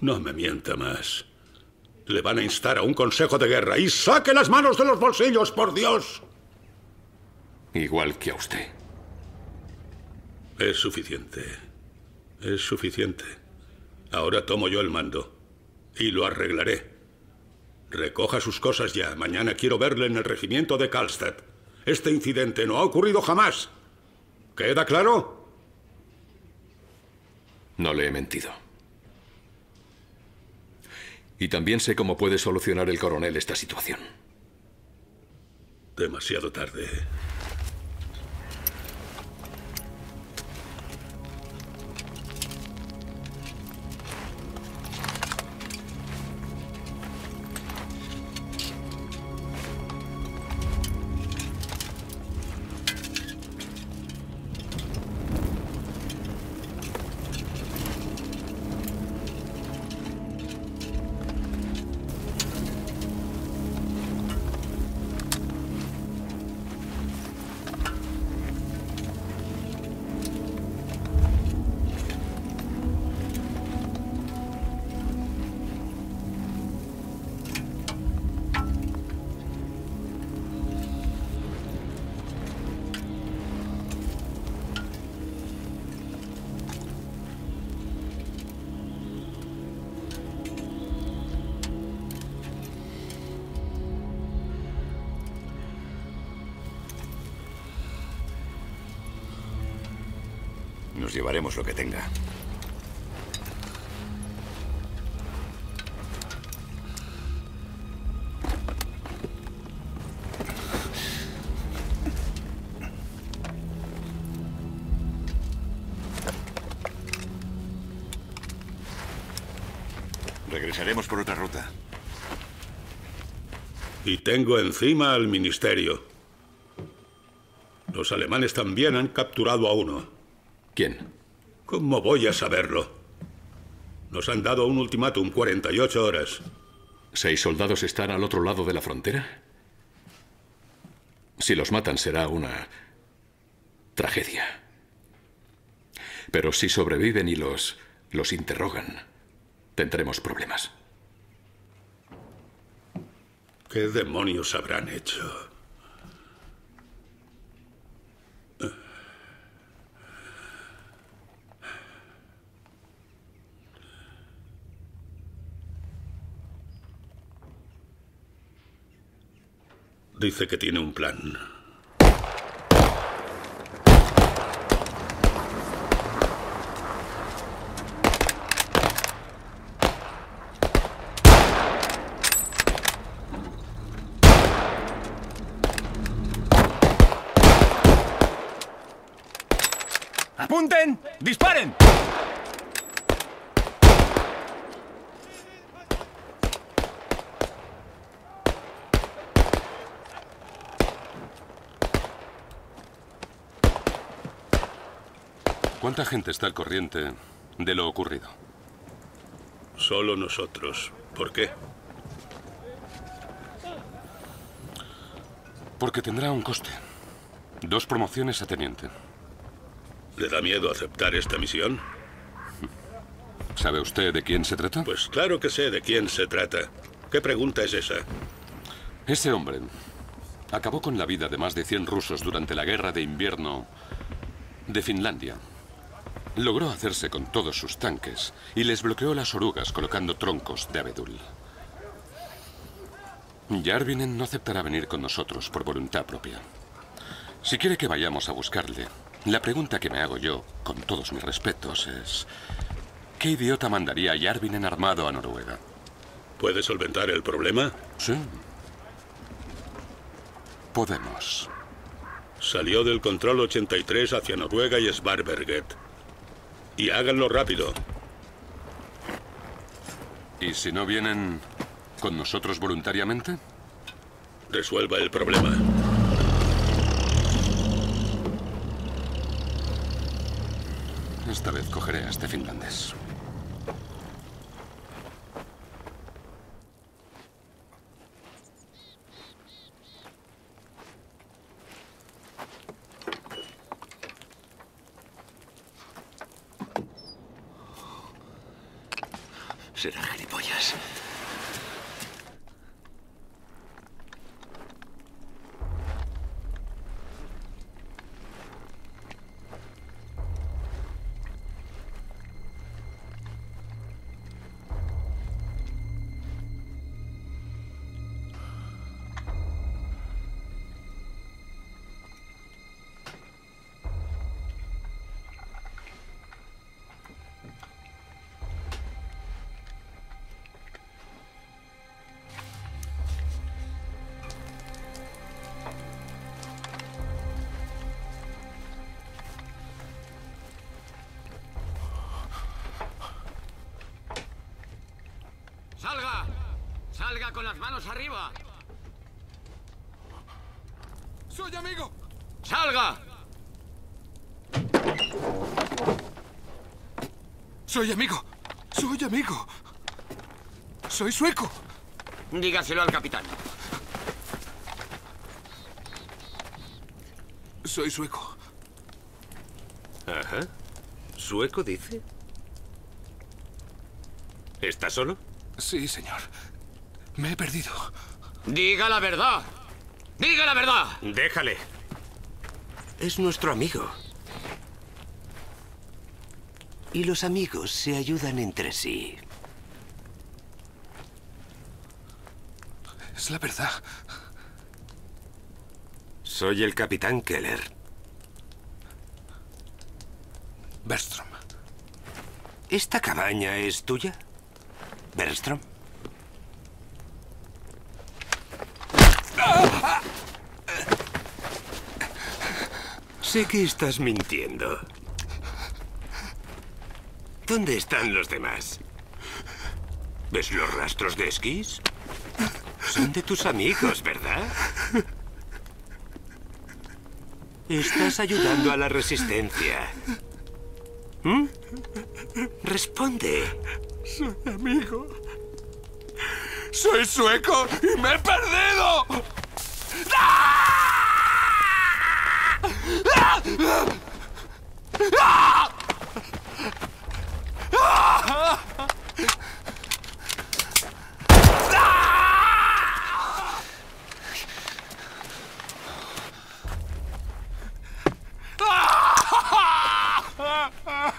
S10: No me mienta más. Le van a instar a un consejo de guerra y saque las manos de los bolsillos, por Dios.
S2: Igual que a usted.
S10: Es suficiente. Es suficiente. Ahora tomo yo el mando. Y lo arreglaré. Recoja sus cosas ya. Mañana quiero verle en el regimiento de Karlstadt. Este incidente no ha ocurrido jamás. ¿Queda claro?
S2: No le he mentido. Y también sé cómo puede solucionar el coronel esta situación.
S10: Demasiado tarde.
S6: Lo que tenga. Regresaremos por otra ruta.
S10: Y tengo encima al ministerio. Los alemanes también han capturado a uno.
S2: ¿Quién?
S10: ¿Cómo voy a saberlo? Nos han dado un ultimátum, 48 horas.
S2: ¿Seis soldados están al otro lado de la frontera? Si los matan será una tragedia. Pero si sobreviven y los los interrogan, tendremos problemas.
S10: ¿Qué demonios habrán hecho? Dice que tiene un plan.
S14: ¡Apunten! ¡Disparen!
S15: ¿Cuánta gente está al corriente de lo ocurrido?
S10: Solo nosotros. ¿Por qué?
S15: Porque tendrá un coste. Dos promociones a teniente.
S10: ¿Le da miedo aceptar esta misión?
S15: ¿Sabe usted de quién se trata?
S10: Pues claro que sé de quién se trata. ¿Qué pregunta es esa?
S15: Ese hombre acabó con la vida de más de 100 rusos durante la guerra de invierno de Finlandia. Logró hacerse con todos sus tanques y les bloqueó las orugas colocando troncos de abedul. Jarvinen no aceptará venir con nosotros por voluntad propia. Si quiere que vayamos a buscarle, la pregunta que me hago yo, con todos mis respetos, es... ¿Qué idiota mandaría a Jarvinen armado a Noruega?
S10: ¿Puede solventar el problema?
S15: Sí. Podemos.
S10: Salió del control 83 hacia Noruega y Svarberget. Y háganlo rápido.
S15: ¿Y si no vienen con nosotros voluntariamente?
S10: Resuelva el problema.
S15: Esta vez cogeré a este finlandés.
S16: ¡Salga! ¡Salga con las manos arriba!
S1: ¡Soy amigo!
S16: ¡Salga!
S1: Soy amigo. Soy amigo. Soy sueco.
S16: Dígaselo al capitán.
S1: Soy sueco.
S17: Ajá. ¿Sueco dice? ¿Está solo?
S1: Sí, señor. Me he perdido.
S16: Diga la verdad. Diga la verdad.
S17: Déjale. Es nuestro amigo. Y los amigos se ayudan entre sí.
S1: Es la verdad.
S17: Soy el capitán Keller.
S13: Bergstrom.
S15: ¿Esta cabaña es tuya? Bergstrom. Sé que estás mintiendo. ¿Dónde están los demás? ¿Ves los rastros de esquís? Son de tus amigos, ¿verdad? Estás ayudando a la resistencia. ¿Mm? Responde.
S13: Soy amigo. Soy sueco y me he perdido.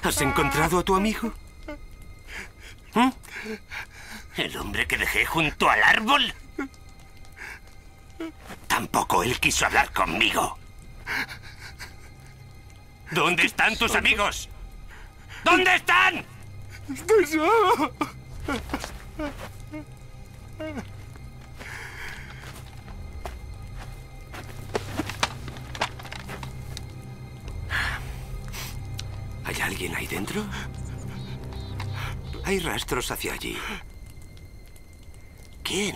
S15: ¿Has encontrado a tu amigo? ¿El hombre que dejé junto al árbol? Tampoco él quiso hablar conmigo. ¿Dónde están tus amigos? ¿Dónde están?
S13: Estoy solo.
S15: ¿Hay alguien ahí dentro? Hay rastros hacia allí. ¿Quién?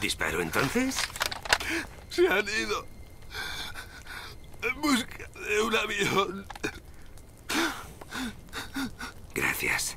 S15: ¿Disparo entonces?
S13: Se han ido. En busca de un avión.
S15: Gracias.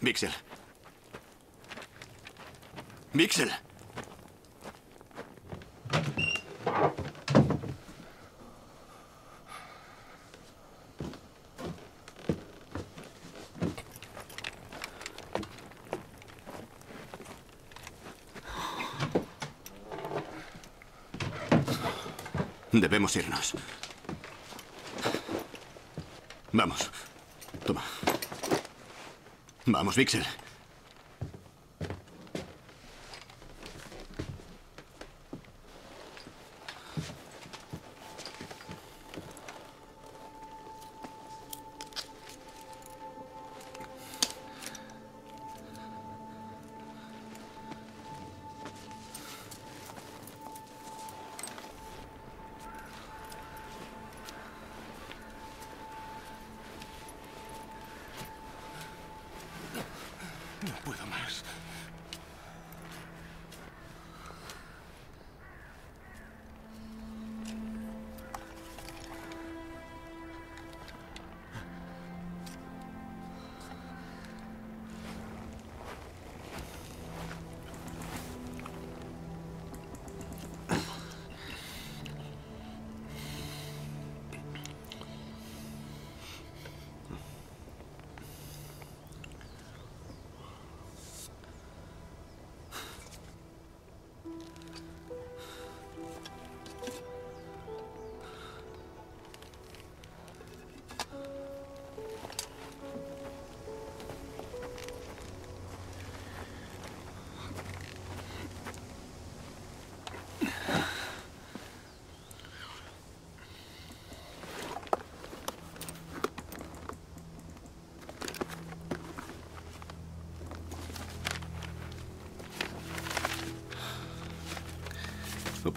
S12: Mixel. Mixel. Debemos irnos.
S4: Vamos. Vamos, Vixel.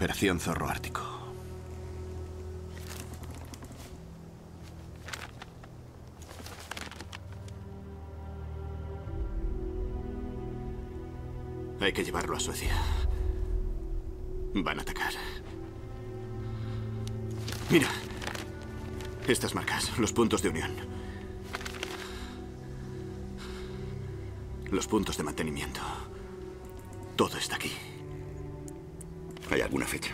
S4: Operación Zorro Ártico. Hay que llevarlo a Suecia. Van a atacar. Mira. Estas marcas, los puntos de unión. Los puntos de mantenimiento. Todo está aquí.
S16: ¿Hay alguna fecha?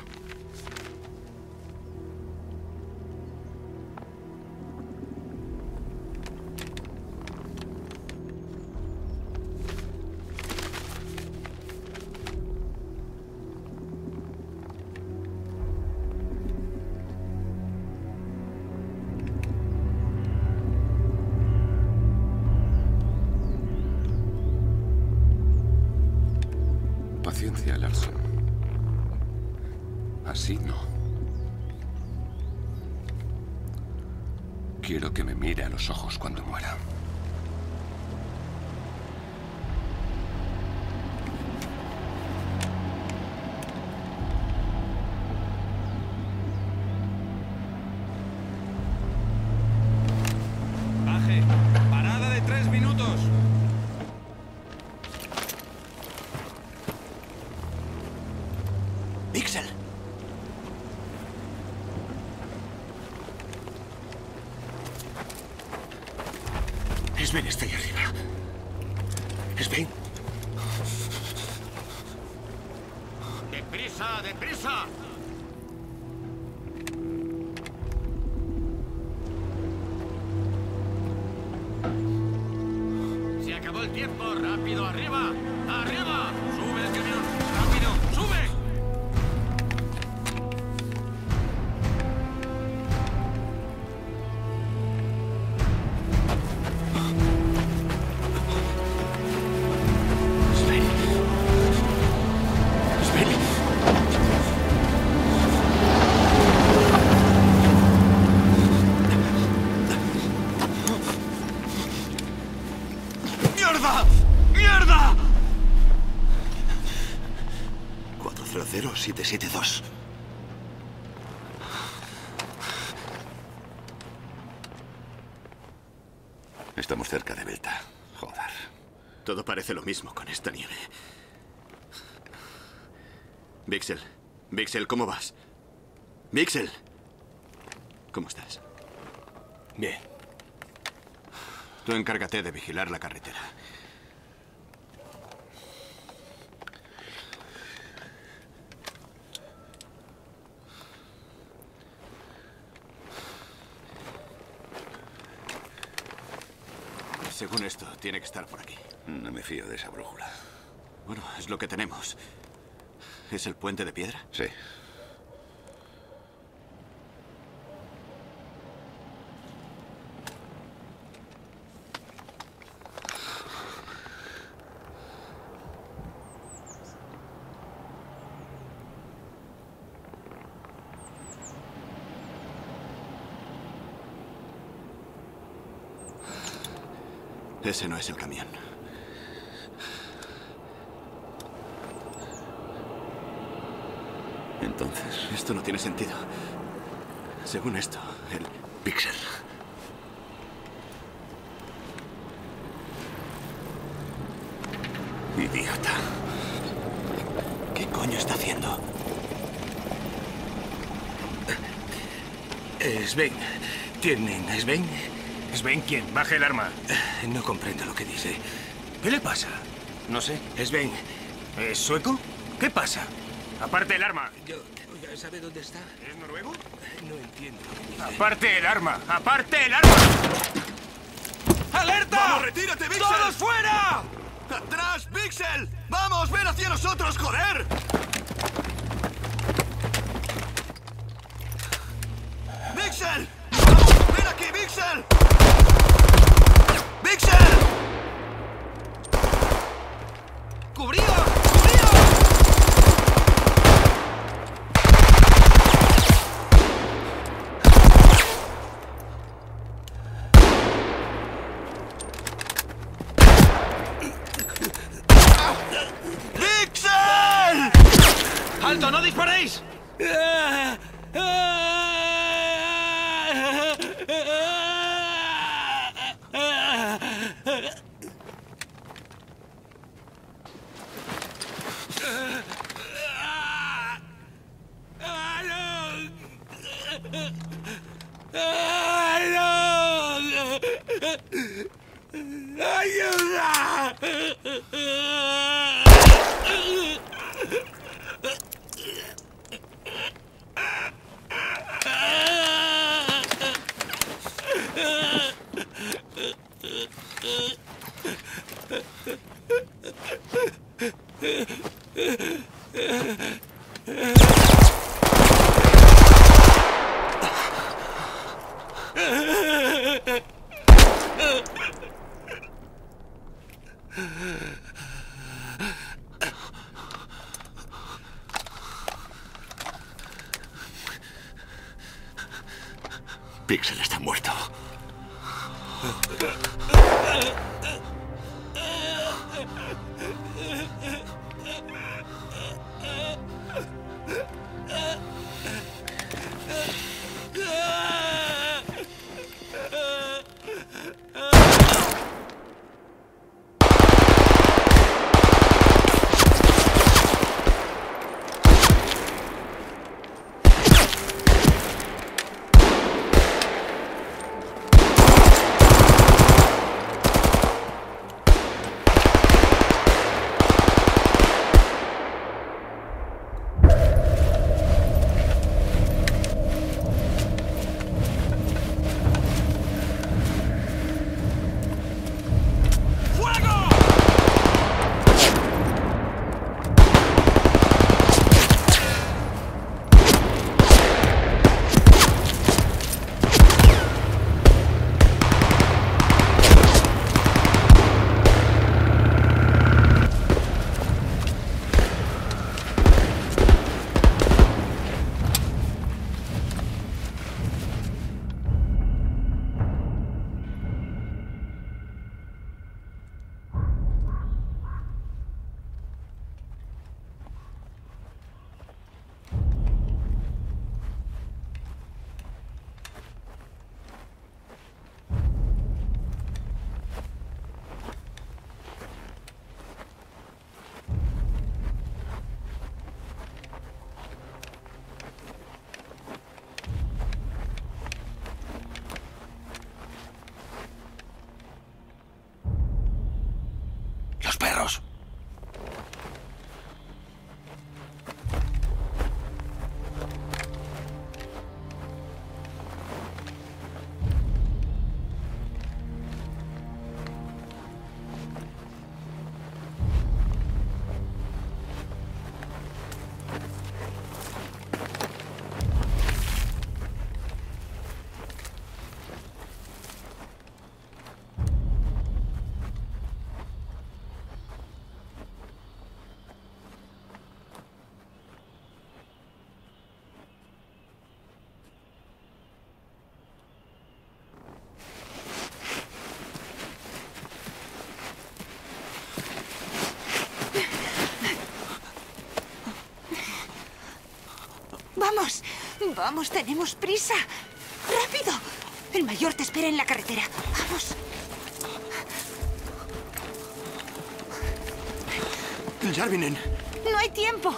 S4: Todo parece lo mismo con esta nieve. Vixel. Vixel, ¿cómo vas? Vixel. ¿Cómo estás?
S1: Bien.
S4: Tú encárgate de vigilar la carretera.
S16: me de esa brújula.
S4: Bueno, es lo que tenemos. ¿Es el puente de piedra?
S16: Sí.
S18: Ese no es el camión. Esto no tiene sentido. Según esto, el.
S6: Pixel. Idiota.
S18: ¿Qué coño está haciendo?
S19: Sven. ¿Tienen Sven?
S1: ¿Sven quién? Baje el arma.
S19: No comprendo lo que dice.
S1: ¿Qué le pasa?
S19: No sé. Sven.
S1: ¿Es sueco? ¿Qué pasa? Aparte el arma.
S19: ¿Sabe dónde está?
S1: ¿Es noruego?
S19: No entiendo.
S1: Aparte el arma. Aparte el arma.
S4: ¡Alerta! ¡Vamos, retírate, Pixel!
S1: ¡Todos fuera!
S4: ¡Atrás, Pixel! ¡Vamos, ven hacia nosotros, joder! Vamos,
S5: vamos, tenemos prisa. ¡Rápido! El mayor te espera en la carretera. Vamos.
S12: Jarvinen.
S5: No hay tiempo.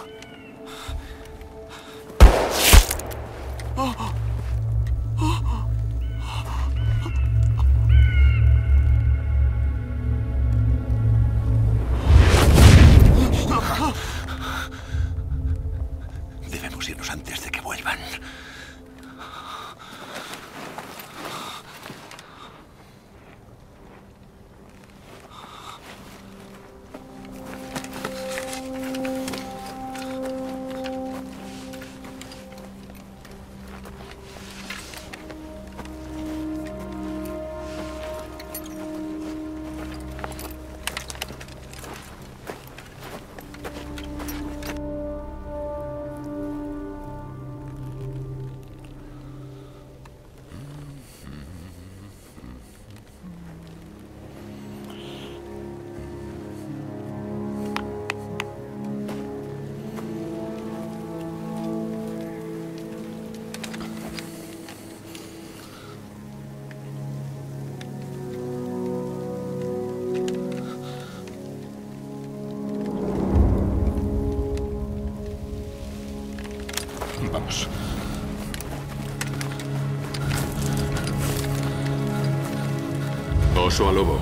S2: Oso a lobo.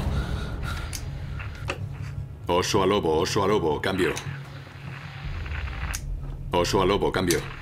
S2: Oso a lobo, oso a lobo, cambio. Oso a lobo, cambio.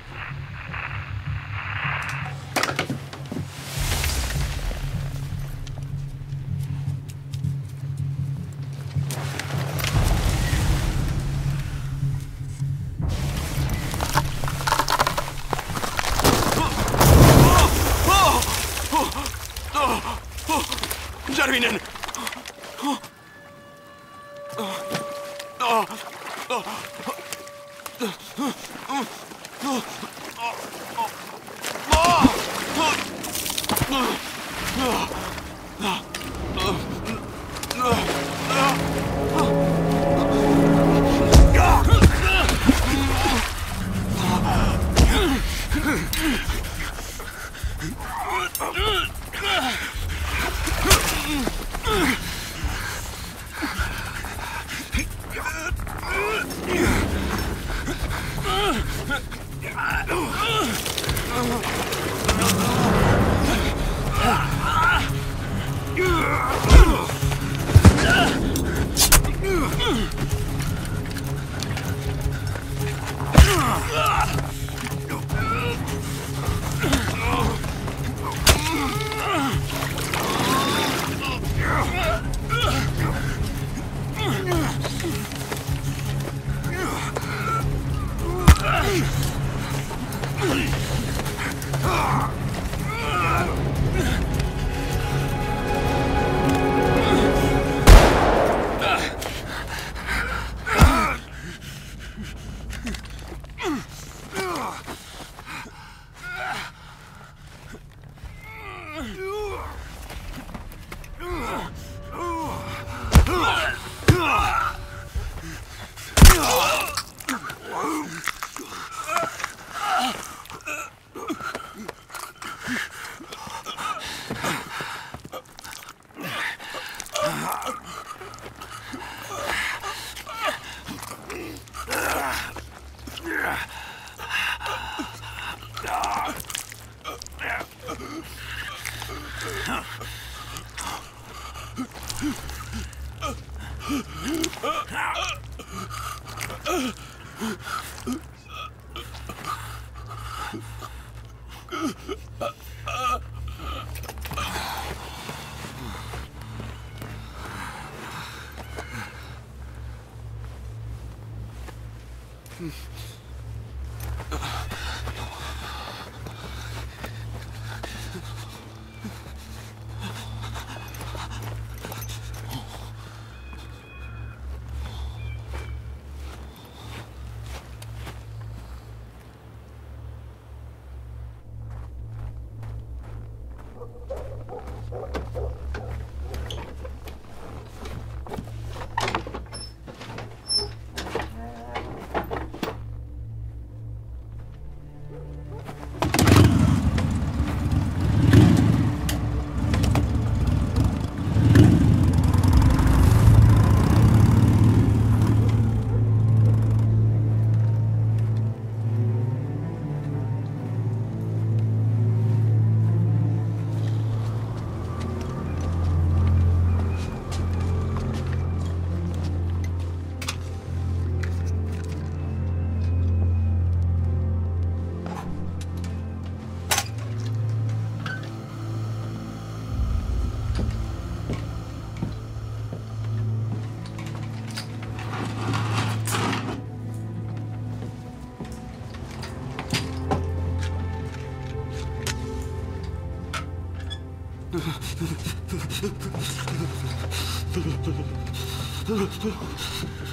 S12: 不是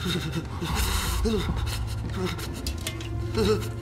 S12: 不是不是
S20: 不是不
S6: 是不是不是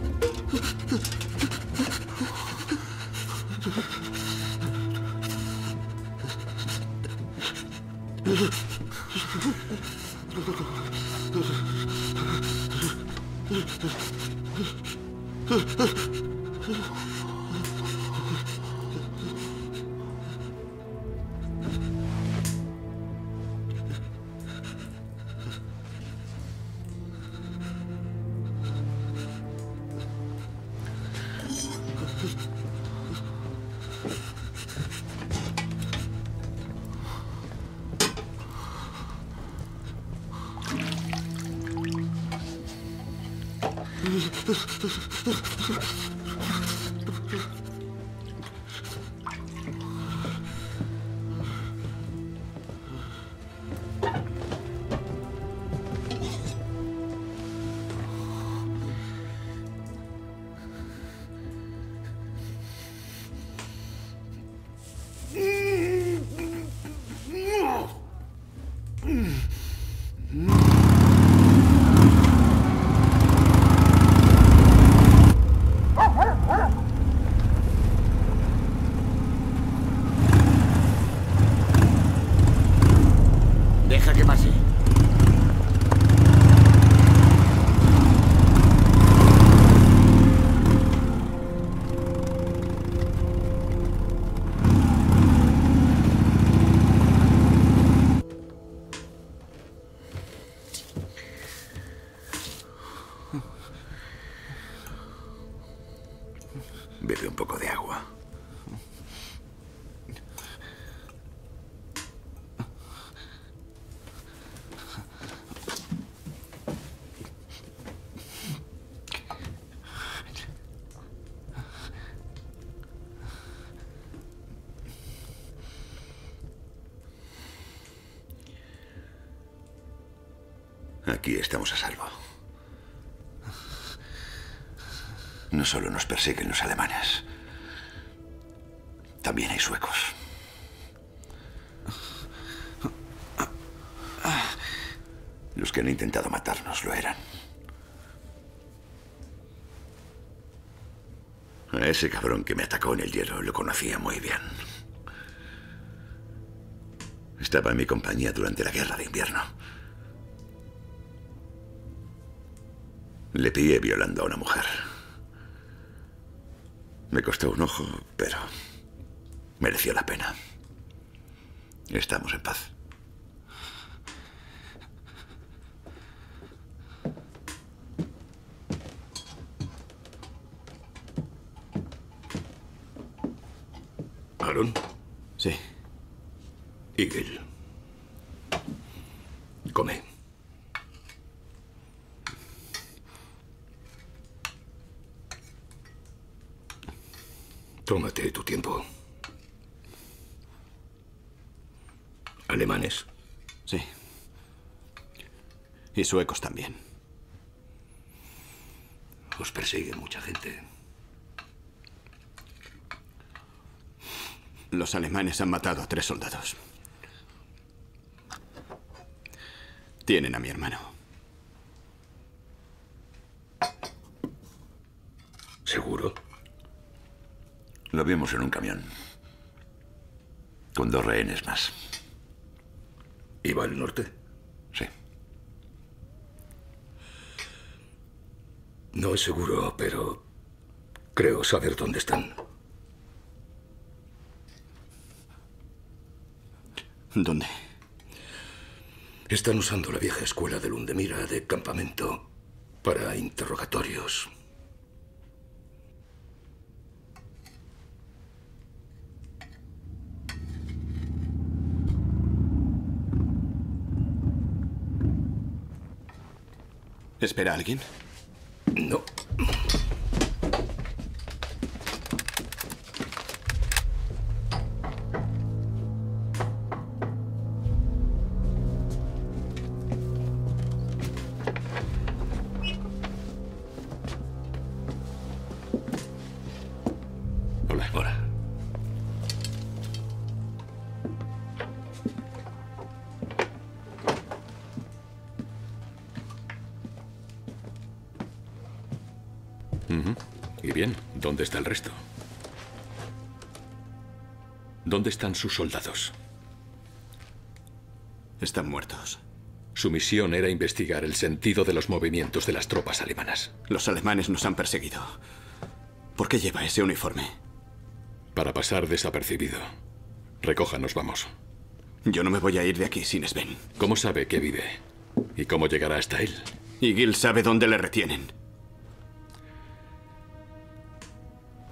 S6: Aquí estamos a salvo. No solo nos persiguen los alemanes, también hay suecos. Los que han intentado matarnos lo eran. A ese cabrón que me atacó en el hielo lo conocía muy bien. Estaba en mi compañía durante la guerra de invierno. Le pillé violando a una mujer. Me costó un ojo, pero mereció la pena. Estamos en paz.
S15: ¿Aaron?
S4: Sí.
S15: Eagle. Tómate tu tiempo. ¿Alemanes?
S4: Sí. Y suecos también.
S15: Os persigue mucha gente.
S4: Los alemanes han matado a tres soldados. Tienen a mi hermano.
S15: ¿Seguro?
S6: Lo vimos en un camión. Con dos rehenes más.
S15: ¿Iba al norte?
S6: Sí.
S15: No es seguro, pero creo saber dónde están.
S4: ¿Dónde?
S15: Están usando la vieja escuela de Lundemira de campamento para interrogatorios.
S4: ¿Espera a alguien?
S15: No.
S2: Están sus soldados?
S4: Están muertos.
S2: Su misión era investigar el sentido de los movimientos de las tropas alemanas.
S4: Los alemanes nos han perseguido. ¿Por qué lleva ese uniforme?
S2: Para pasar desapercibido. Recójanos, vamos.
S4: Yo no me voy a ir de aquí sin Sven.
S2: ¿Cómo sabe que vive? ¿Y cómo llegará hasta él?
S4: Y Gil sabe dónde le retienen.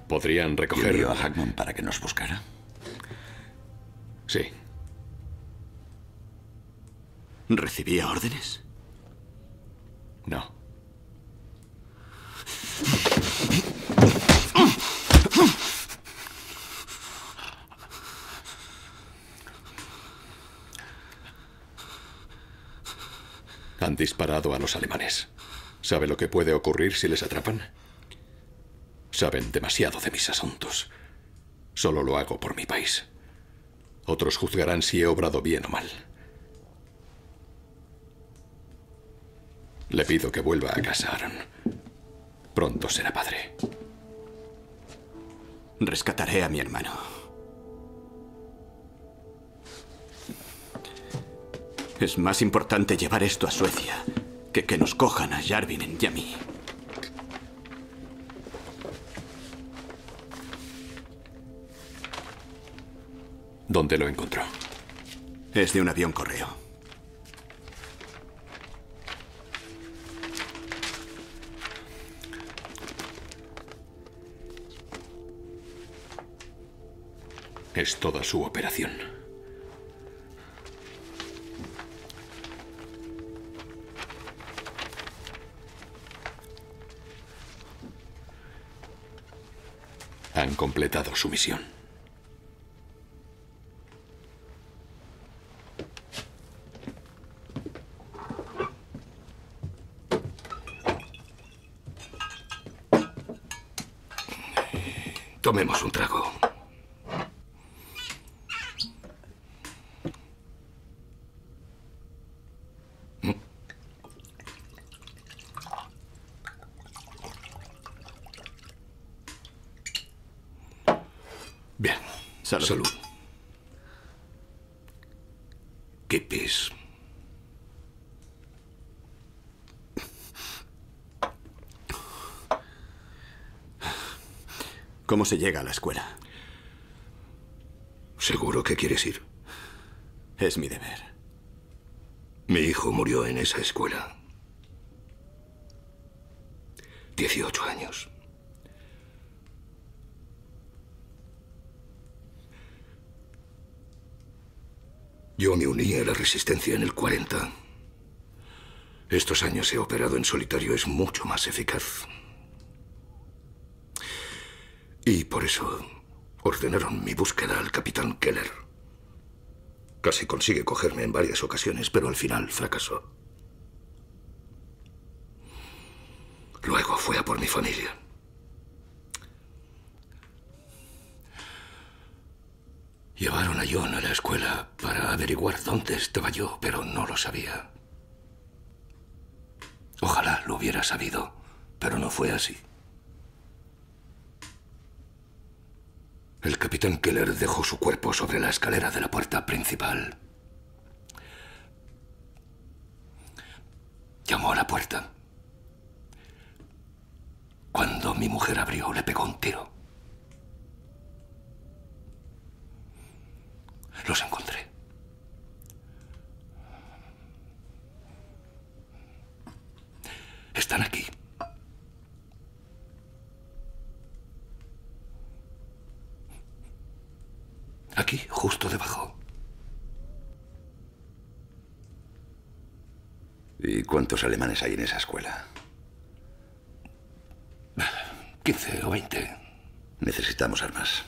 S2: ¿Podrían recoger...
S6: ¿Envió a Hackman para que nos buscara?
S2: Sí.
S4: ¿Recibía órdenes?
S2: No. Han disparado a los alemanes. ¿Sabe lo que puede ocurrir si les atrapan? Saben demasiado de mis asuntos. Solo lo hago por mi país. Otros juzgarán si he obrado bien o mal. Le pido que vuelva a casa, Aaron. Pronto será padre.
S4: Rescataré a mi hermano. Es más importante llevar esto a Suecia que que nos cojan a Jarvinen y a mí.
S2: ¿Dónde lo encontró?
S4: Es de un avión correo.
S2: Es toda su operación. Han completado su misión.
S15: Tomemos un trago. Bien.
S4: Salud.
S15: Salud. ¿Qué pis?
S4: ¿Cómo se llega a la escuela?
S15: ¿Seguro que quieres ir?
S4: Es mi deber.
S15: Mi hijo murió en esa escuela. 18 años. Yo me uní a la resistencia en el 40. Estos años he operado en solitario, es mucho más eficaz. Y por eso ordenaron mi búsqueda al capitán Keller. Casi consigue cogerme en varias ocasiones, pero al final fracasó. Luego fue a por mi familia. Llevaron a John a la escuela para averiguar dónde estaba yo, pero no lo sabía. Ojalá lo hubiera sabido, pero no fue así. El capitán Keller dejó su cuerpo sobre la escalera de la puerta principal. Llamó a la puerta. Cuando mi mujer abrió, le pegó un tiro. Los encontré. Están aquí. Aquí, justo debajo.
S6: ¿Y cuántos alemanes hay en esa escuela?
S15: 15 o 20.
S6: Necesitamos armas.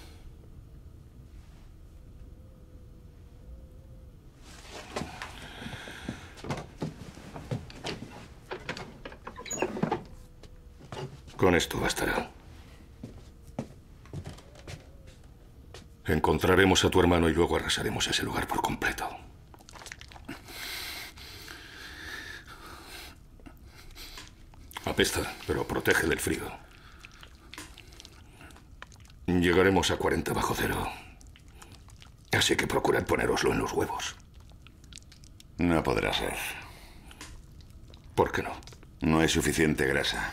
S15: Con esto bastará. Encontraremos a tu hermano y luego arrasaremos ese lugar por completo. Apesta, pero protege del frío. Llegaremos a 40 bajo cero. Así que procurad poneroslo en los huevos.
S6: No podrá ser.
S15: ¿Por qué no?
S6: No hay suficiente grasa.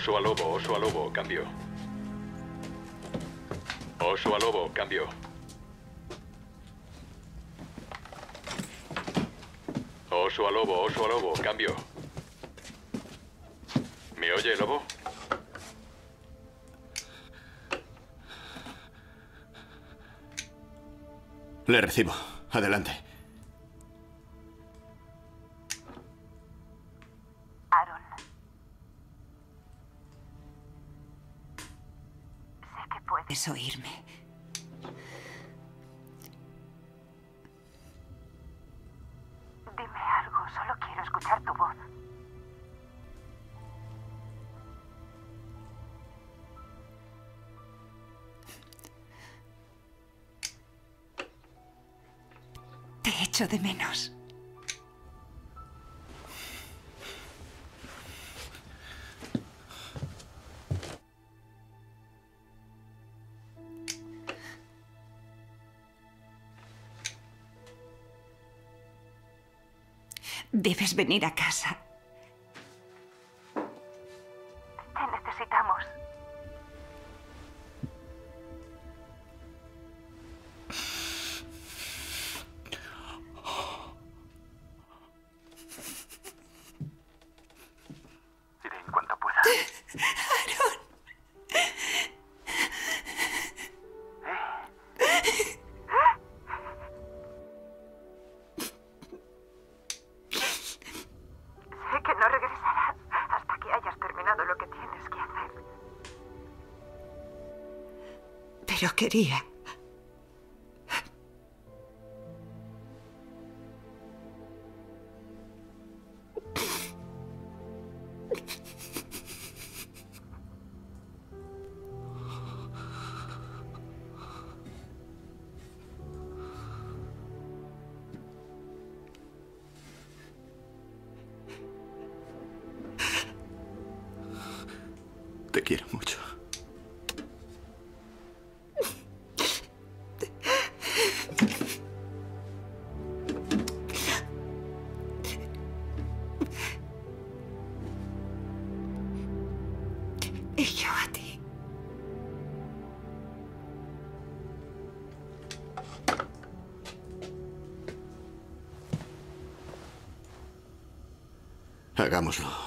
S2: Oso a lobo, oso a lobo, cambio. Oso a lobo, cambio. Oso a lobo, oso a lobo, cambio. ¿Me oye, lobo?
S4: Le recibo. Adelante.
S21: Puedes
S5: oírme.
S21: Dime algo, solo quiero escuchar tu voz.
S5: Te echo de menos. Venir a casa. Pero
S4: Hagámoslo.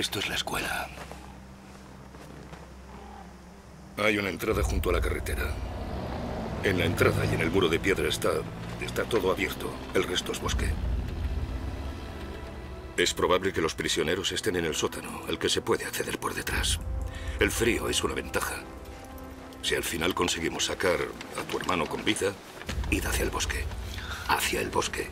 S15: Esto es la escuela. Hay una entrada junto a la carretera. En la entrada y en el muro de piedra está, está todo abierto. El resto es bosque. Es probable que los prisioneros estén en el sótano, el que se puede acceder por detrás. El frío es una ventaja. Si al final conseguimos sacar a tu hermano con vida, id hacia el bosque. Hacia el bosque.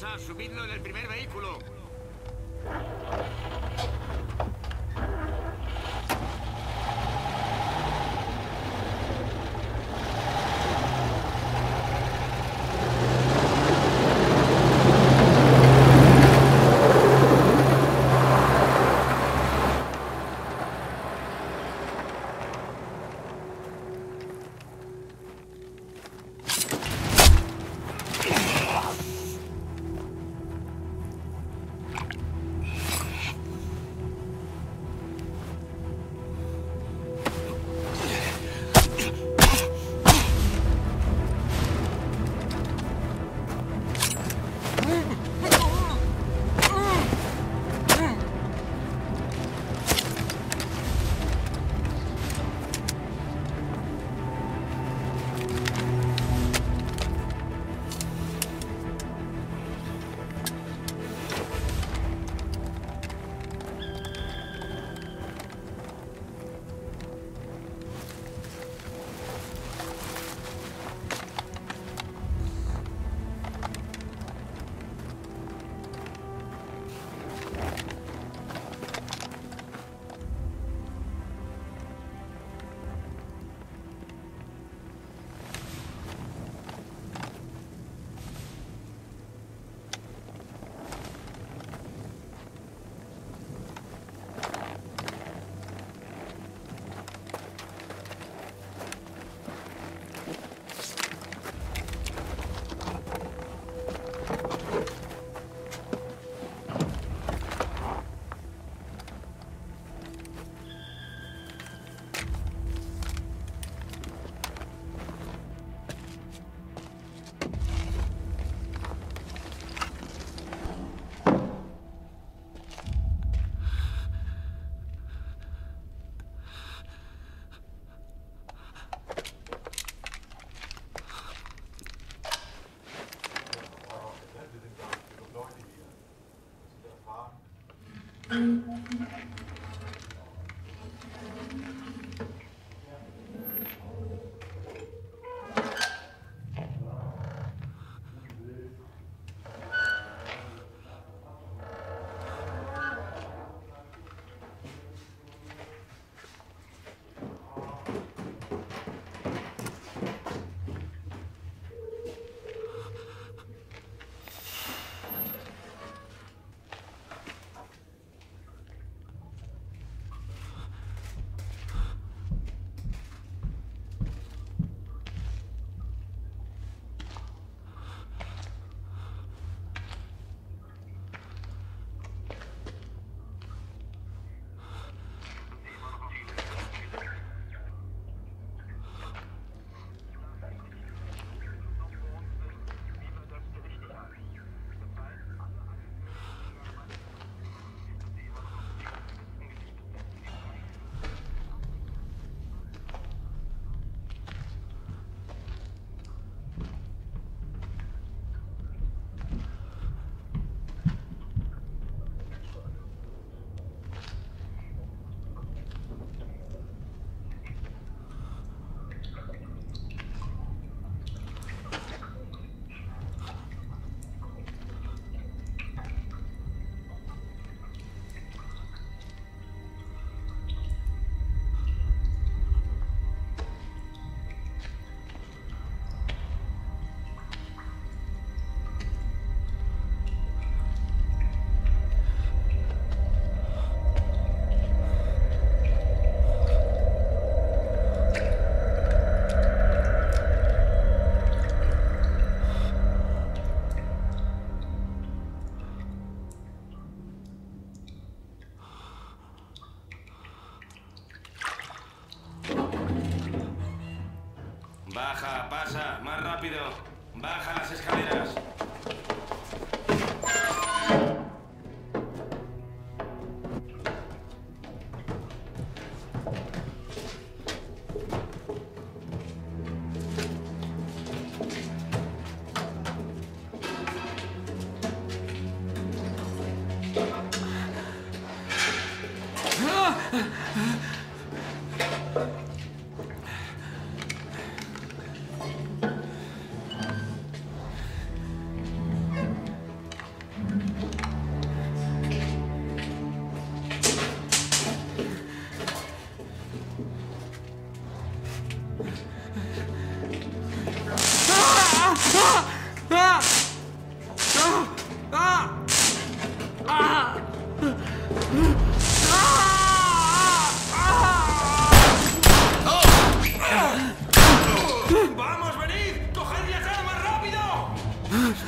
S16: Deprisa, subidlo en el primer vehículo.
S3: Baja, pasa, más rápido. Baja las escaleras.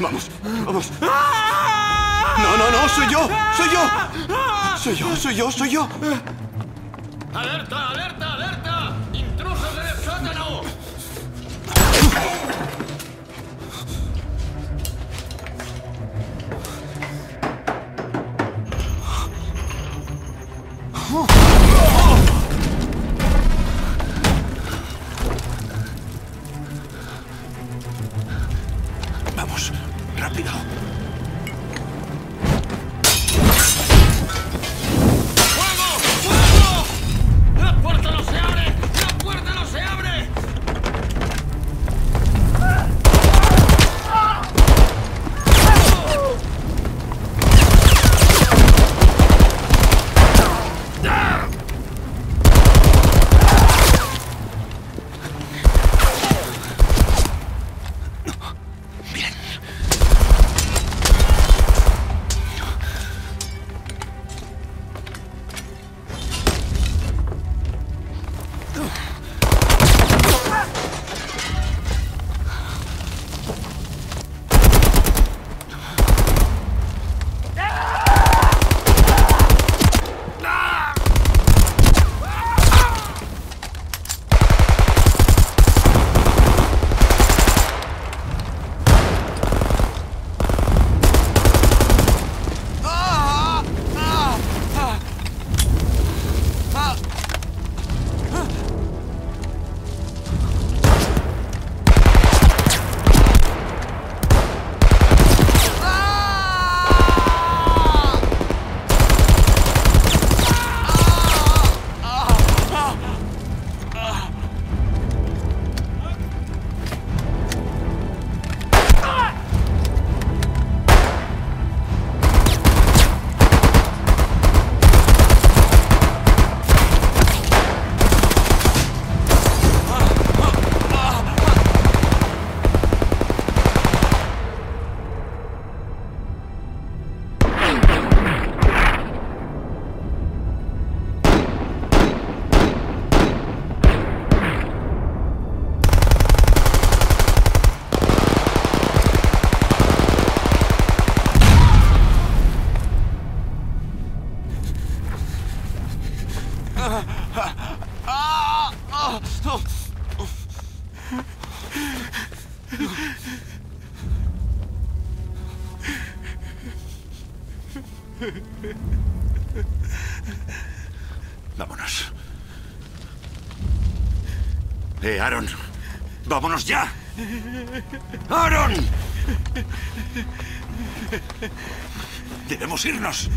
S16: Vamos,
S4: vamos. No, no, no, soy yo, soy yo. Soy yo, soy yo, soy yo.
S16: ¡Alerta, alerta,
S6: Vámonos ya. ¡Aaron! Debemos irnos.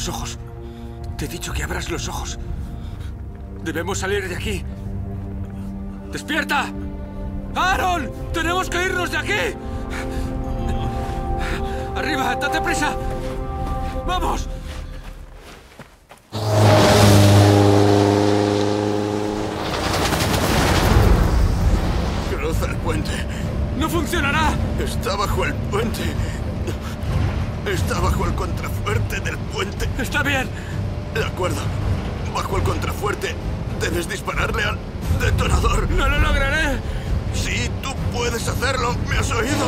S3: Los ojos. Te he dicho que abras los ojos. Debemos salir de aquí. ¡Despierta! ¡Aaron! ¡Tenemos que irnos de aquí! ¡Arriba! ¡Date prisa! ¡Vamos!
S4: Cruza el puente.
S3: ¡No funcionará!
S4: Está bajo el puente. Está bajo el contrafuerte del puente.
S3: Está bien.
S4: De acuerdo. Bajo el contrafuerte debes dispararle al detonador.
S3: ¡No lo lograré!
S4: Sí, tú puedes hacerlo. ¿Me has oído?